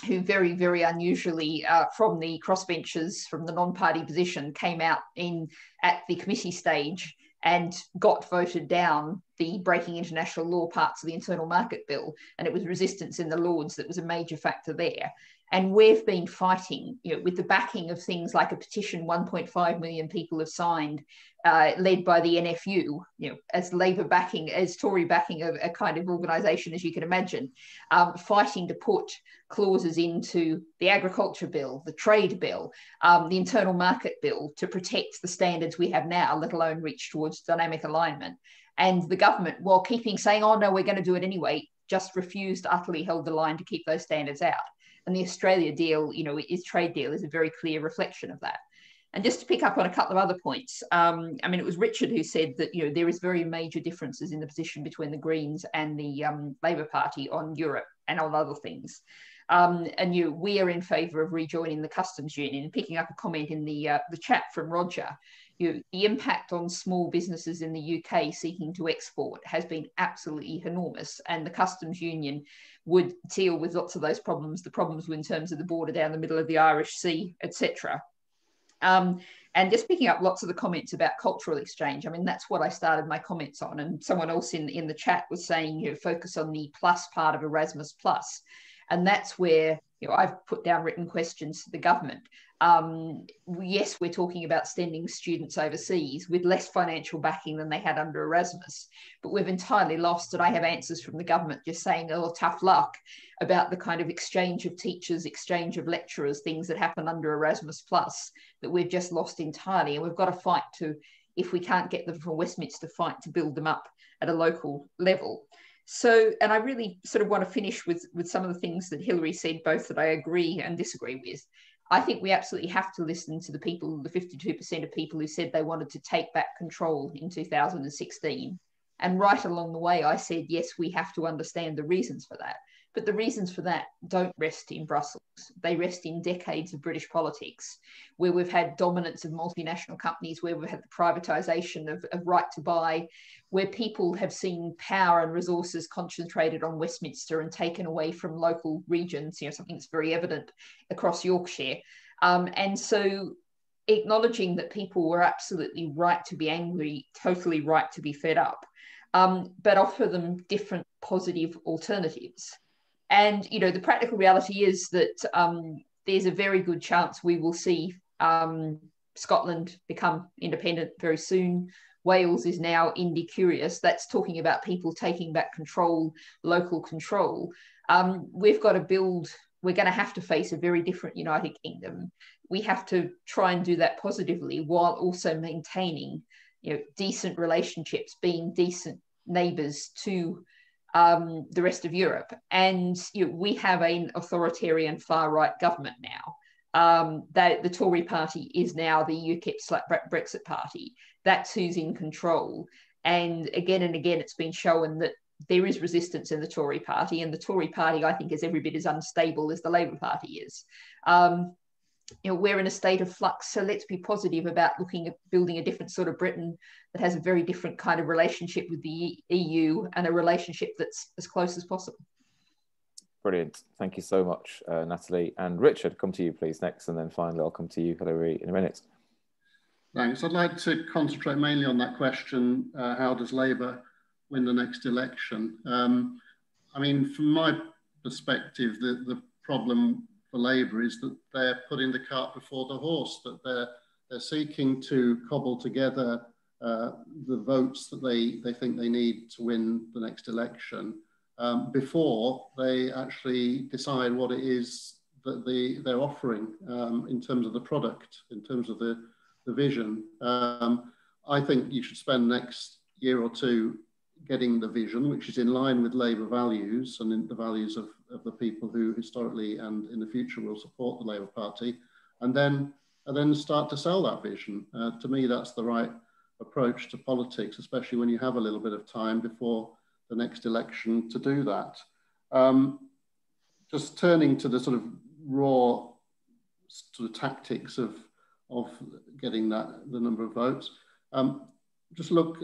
who very, very unusually uh, from the crossbenchers, from the non-party position, came out in at the committee stage and got voted down the breaking international law parts of the internal market bill. And it was resistance in the lords that was a major factor there. And we've been fighting you know, with the backing of things like a petition 1.5 million people have signed uh, led by the NFU, you know, as Labour backing, as Tory backing a, a kind of organisation, as you can imagine, um, fighting to put clauses into the agriculture bill, the trade bill, um, the internal market bill to protect the standards we have now, let alone reach towards dynamic alignment. And the government, while keeping saying, oh no, we're going to do it anyway, just refused, utterly held the line to keep those standards out. And the Australia deal, you know, is trade deal is a very clear reflection of that. And just to pick up on a couple of other points, um, I mean, it was Richard who said that you know there is very major differences in the position between the Greens and the um, Labor Party on Europe and on other things. Um, and you, we are in favour of rejoining the customs union. Picking up a comment in the uh, the chat from Roger, you, the impact on small businesses in the UK seeking to export has been absolutely enormous, and the customs union would deal with lots of those problems. The problems in terms of the border down the middle of the Irish Sea, etc. Um, and just picking up lots of the comments about cultural exchange. I mean, that's what I started my comments on. And someone else in, in the chat was saying, you know, focus on the plus part of Erasmus Plus. And that's where you know, I've put down written questions to the government. Um, yes, we're talking about sending students overseas with less financial backing than they had under Erasmus, but we've entirely lost. And I have answers from the government just saying, oh, tough luck about the kind of exchange of teachers, exchange of lecturers, things that happen under Erasmus Plus that we've just lost entirely. And we've got to fight to, if we can't get them from Westminster, fight to build them up at a local level. So, and I really sort of want to finish with, with some of the things that Hilary said, both that I agree and disagree with. I think we absolutely have to listen to the people, the 52% of people who said they wanted to take back control in 2016. And right along the way, I said, yes, we have to understand the reasons for that. But the reasons for that don't rest in Brussels. They rest in decades of British politics, where we've had dominance of multinational companies, where we've had the privatisation of, of right to buy, where people have seen power and resources concentrated on Westminster and taken away from local regions, you know, something that's very evident across Yorkshire. Um, and so acknowledging that people were absolutely right to be angry, totally right to be fed up, um, but offer them different positive alternatives. And you know, the practical reality is that um, there's a very good chance we will see um, Scotland become independent very soon. Wales is now indie curious. That's talking about people taking back control, local control. Um, we've got to build. We're going to have to face a very different United Kingdom. We have to try and do that positively while also maintaining, you know, decent relationships, being decent neighbours to um, the rest of Europe. And you know, we have an authoritarian far right government now. Um, that the Tory party is now the UKIP Brexit party. That's who's in control. And again and again, it's been shown that there is resistance in the Tory party, and the Tory party, I think, is every bit as unstable as the Labour Party is. Um, you know, we're in a state of flux. So let's be positive about looking at building a different sort of Britain that has a very different kind of relationship with the EU and a relationship that's as close as possible. Brilliant. Thank you so much, uh, Natalie. And Richard, come to you, please, next. And then finally, I'll come to you, Hilary, in a minute. Thanks. I'd like to concentrate mainly on that question uh, how does Labour win the next election? Um, I mean, from my perspective, the, the problem for Labour is that they're putting the cart before the horse, that they're, they're seeking to cobble together uh, the votes that they, they think they need to win the next election um, before they actually decide what it is that they, they're offering um, in terms of the product, in terms of the, the vision. Um, I think you should spend next year or two getting the vision, which is in line with Labour values and the values of, of the people who historically and in the future will support the Labour Party, and then and then start to sell that vision. Uh, to me, that's the right approach to politics, especially when you have a little bit of time before the next election to do that. Um, just turning to the sort of raw sort of tactics of of getting that the number of votes. Um, just look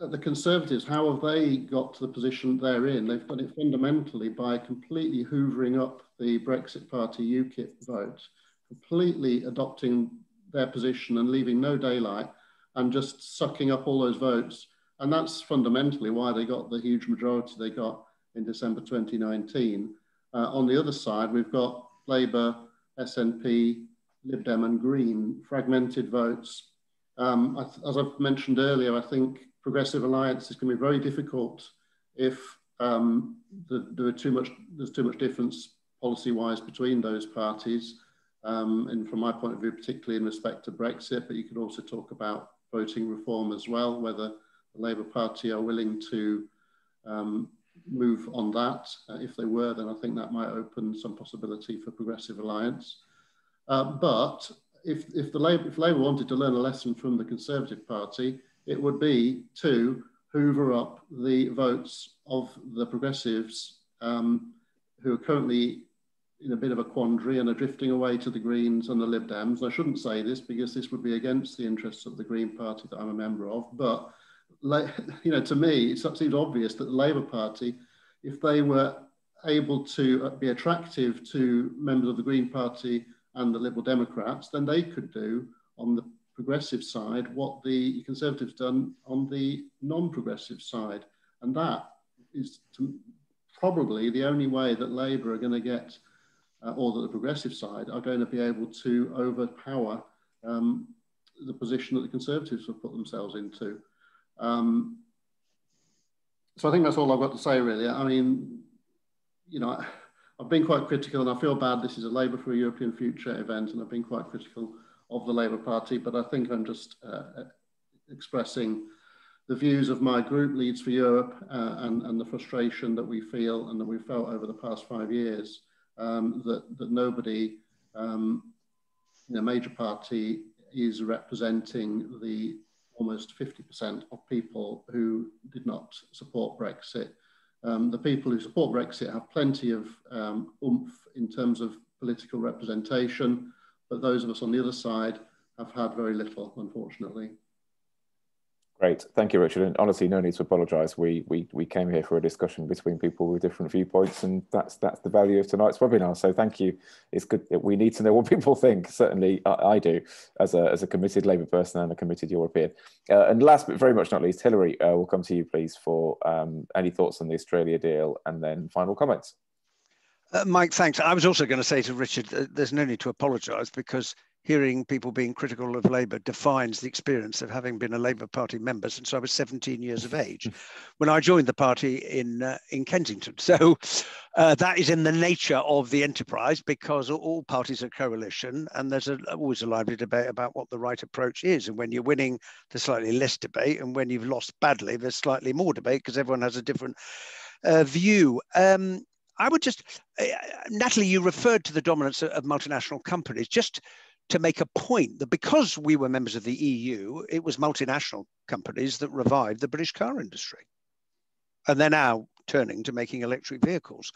the Conservatives, how have they got to the position they're in? They've done it fundamentally by completely hoovering up the Brexit Party UKIP vote, completely adopting their position and leaving no daylight and just sucking up all those votes. And that's fundamentally why they got the huge majority they got in December 2019. Uh, on the other side, we've got Labour, SNP, Lib Dem and Green, fragmented votes. Um, as I've mentioned earlier, I think progressive alliance is going to be very difficult if um, the, there are too much, there's too much difference policy-wise between those parties. Um, and from my point of view, particularly in respect to Brexit, but you could also talk about voting reform as well, whether the Labour Party are willing to um, move on that. Uh, if they were, then I think that might open some possibility for progressive alliance. Uh, but if, if, the Labour, if Labour wanted to learn a lesson from the Conservative Party, it would be to hoover up the votes of the progressives um, who are currently in a bit of a quandary and are drifting away to the Greens and the Lib Dems. I shouldn't say this because this would be against the interests of the Green Party that I'm a member of, but you know, to me, it seems obvious that the Labour Party, if they were able to uh, be attractive to members of the Green Party and the Liberal Democrats, then they could do on the progressive side what the Conservatives done on the non-progressive side. And that is probably the only way that Labour are going to get, uh, or that the progressive side are going to be able to overpower um, the position that the Conservatives have put themselves into. Um, so I think that's all I've got to say, really. I mean, you know, I've been quite critical and I feel bad this is a Labour for a European Future event and I've been quite critical of the Labour Party, but I think I'm just uh, uh, expressing the views of my group, Leeds for Europe, uh, and, and the frustration that we feel and that we've felt over the past five years um, that, that nobody um, in a major party is representing the almost 50% of people who did not support Brexit. Um, the people who support Brexit have plenty of um, oomph in terms of political representation, but those of us on the other side have had very little, unfortunately. Great, thank you, Richard. And honestly, no need to apologise. We we we came here for a discussion between people with different viewpoints, and that's that's the value of tonight's webinar. So thank you. It's good. We need to know what people think. Certainly, I, I do as a as a committed Labour person and a committed European. Uh, and last but very much not least, Hilary, uh, we'll come to you, please, for um, any thoughts on the Australia deal, and then final comments. Uh, Mike, thanks. I was also going to say to Richard, there's no need to apologise because hearing people being critical of Labour defines the experience of having been a Labour Party member since I was 17 years of age, when I joined the party in uh, in Kensington. So uh, that is in the nature of the enterprise because all parties are coalition, and there's a, always a lively debate about what the right approach is. And when you're winning, there's slightly less debate, and when you've lost badly, there's slightly more debate because everyone has a different uh, view. Um, I would just, uh, Natalie, you referred to the dominance of multinational companies. Just to make a point that because we were members of the EU, it was multinational companies that revived the British car industry. And they're now turning to making electric vehicles.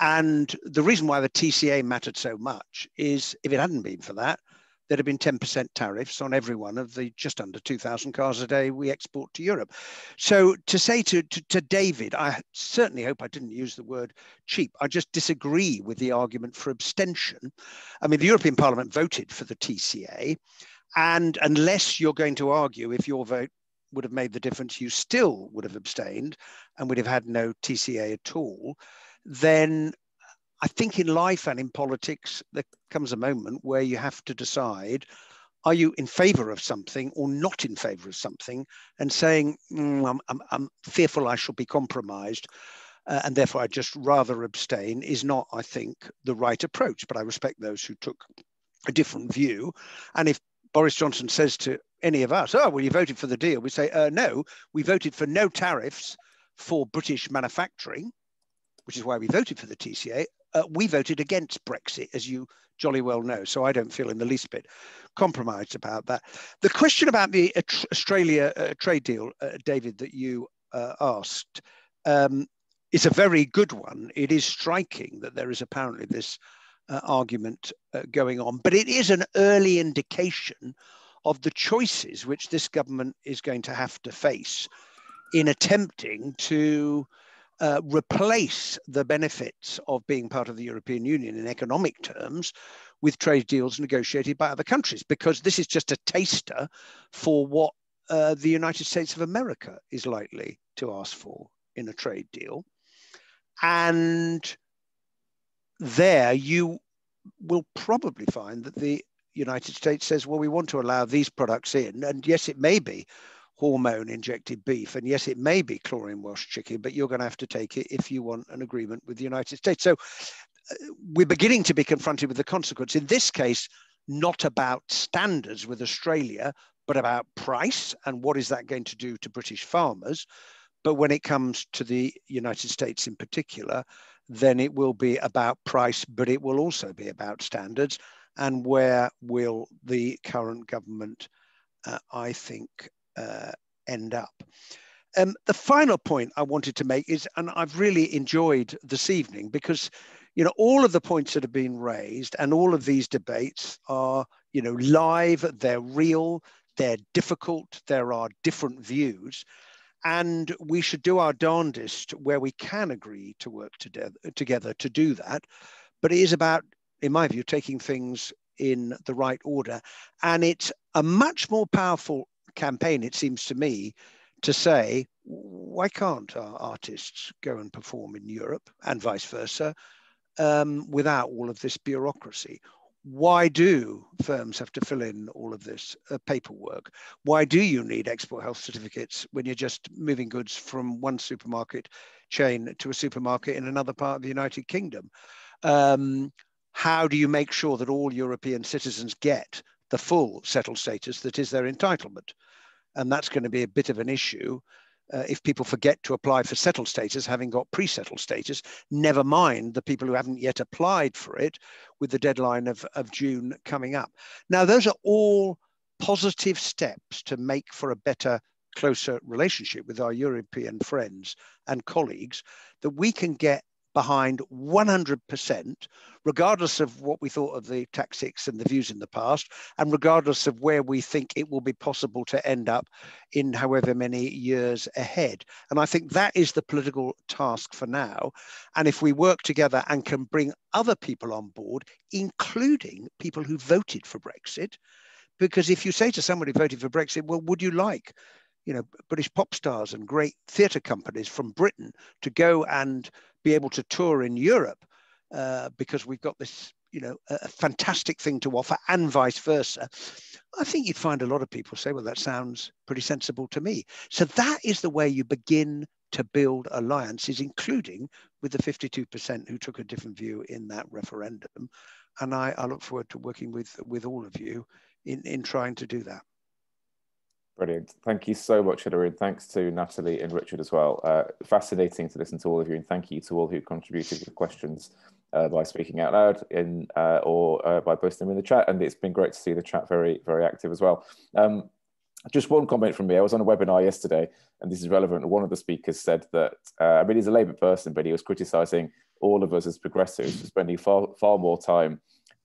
And the reason why the TCA mattered so much is if it hadn't been for that, there'd have been 10% tariffs on every one of the just under 2,000 cars a day we export to Europe. So to say to, to, to, David, I certainly hope I didn't use the word cheap. I just disagree with the argument for abstention. I mean, the European Parliament voted for the TCA. And unless you're going to argue if your vote would have made the difference, you still would have abstained and would have had no TCA at all, then I think in life and in politics, there comes a moment where you have to decide are you in favor of something or not in favor of something? And saying, mm, I'm, I'm, I'm, fearful I shall be compromised. Uh, and therefore, I'd just rather abstain is not, I think, the right approach. But I respect those who took a different view. And if Boris Johnson says to any of us, oh, well, you voted for the deal, we say, uh, no, we voted for no tariffs for British manufacturing, which is why we voted for the TCA, uh, we voted against Brexit, as you jolly well know. So I don't feel in the least bit compromised about that. The question about the Australia uh, trade deal, uh, David, that you uh, asked, um, is a very good one. It is striking that there is apparently this uh, argument uh, going on, but it is an early indication of the choices which this government is going to have to face in attempting to uh, replace the benefits of being part of the European Union in economic terms with trade deals negotiated by other countries, because this is just a taster for what uh, the United States of America is likely to ask for in a trade deal. And there you will probably find that the United States says, well, we want to allow these products in. And yes, it may be hormone injected beef. And yes, it may be chlorine washed chicken, but you're going to have to take it if you want an agreement with the United States. So uh, we're beginning to be confronted with the consequence. In this case, not about standards with Australia, but about price and what is that going to do to British farmers. But when it comes to the United States in particular, then it will be about price, but it will also be about standards. And where will the current government, uh, I think, uh, end up. Um, the final point I wanted to make is, and I've really enjoyed this evening because, you know, all of the points that have been raised and all of these debates are, you know, live, they're real, they're difficult, there are different views. And we should do our darndest where we can agree to work together, together to do that. But it is about, in my view, taking things in the right order. And it's a much more powerful campaign, it seems to me, to say, why can't our artists go and perform in Europe and vice versa um, without all of this bureaucracy? Why do firms have to fill in all of this uh, paperwork? Why do you need export health certificates when you're just moving goods from one supermarket chain to a supermarket in another part of the United Kingdom? Um, how do you make sure that all European citizens get the full settled status that is their entitlement. And that's going to be a bit of an issue uh, if people forget to apply for settled status, having got pre settled status, never mind the people who haven't yet applied for it with the deadline of, of June coming up. Now, those are all positive steps to make for a better closer relationship with our European friends and colleagues, that we can get behind 100%, regardless of what we thought of the tactics and the views in the past, and regardless of where we think it will be possible to end up in however many years ahead. And I think that is the political task for now. And if we work together and can bring other people on board, including people who voted for Brexit, because if you say to somebody who voted for Brexit, well, would you like you know, British pop stars and great theatre companies from Britain to go and be able to tour in Europe uh, because we've got this, you know, a, fantastic thing to offer and vice versa. I think you'd find a lot of people say, well, that sounds pretty sensible to me. So that is the way you begin to build alliances, including with the 52% who took a different view in that referendum. And I, I look forward to working with, with all of you in, in trying to do that. Brilliant. Thank you so much, Hilary. And thanks to Natalie and Richard as well. Uh, fascinating to listen to all of you. And thank you to all who contributed with questions uh, by speaking out loud in, uh, or uh, by posting them in the chat. And it's been great to see the chat very, very active as well. Um, just one comment from me. I was on a webinar yesterday, and this is relevant. One of the speakers said that, uh, I mean, he's a Labour person, but he was criticising all of us as progressives for spending far, far more time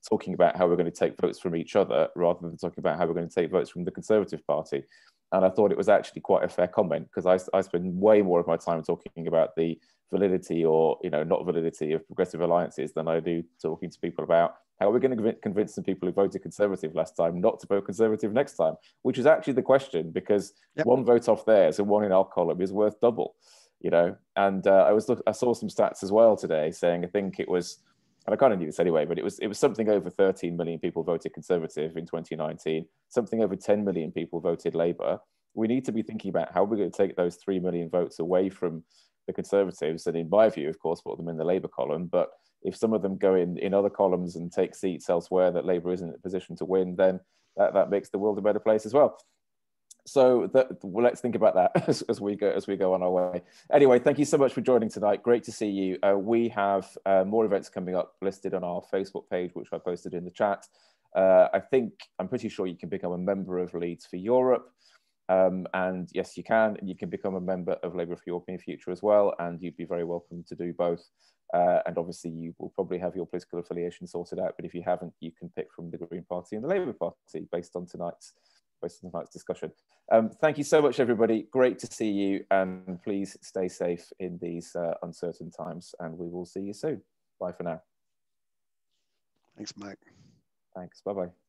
talking about how we're going to take votes from each other rather than talking about how we're going to take votes from the Conservative Party. And I thought it was actually quite a fair comment because I, I spend way more of my time talking about the validity or you know not validity of progressive alliances than I do talking to people about how are we going to convince some people who voted Conservative last time not to vote Conservative next time, which is actually the question because yep. one vote off theirs and one in our column is worth double, you know. And uh, I was I saw some stats as well today saying I think it was and I kind of knew this anyway, but it was it was something over 13 million people voted Conservative in 2019. Something over 10 million people voted Labour. We need to be thinking about how we're going to take those three million votes away from the Conservatives, and in my view, of course, put them in the Labour column. But if some of them go in in other columns and take seats elsewhere that Labour isn't in a position to win, then that, that makes the world a better place as well so that, well, let's think about that as, as, we go as we go on our way. Anyway, thank you so much for joining tonight. Great to see you. Uh, we have uh, more events coming up listed on our Facebook page, which I posted in the chat. Uh, I think I'm pretty sure you can become a member of Leeds for Europe. Um, and yes, you can. And you can become a member of Labour for European Future as well. And you'd be very welcome to do both. Uh, and obviously, you will probably have your political affiliation sorted out. But if you haven't, you can pick from the Green Party and the Labour Party based on tonight's on tonight's discussion. Um, thank you so much, everybody. Great to see you, and please stay safe in these uh, uncertain times. And we will see you soon. Bye for now. Thanks, Mike. Thanks. Bye bye.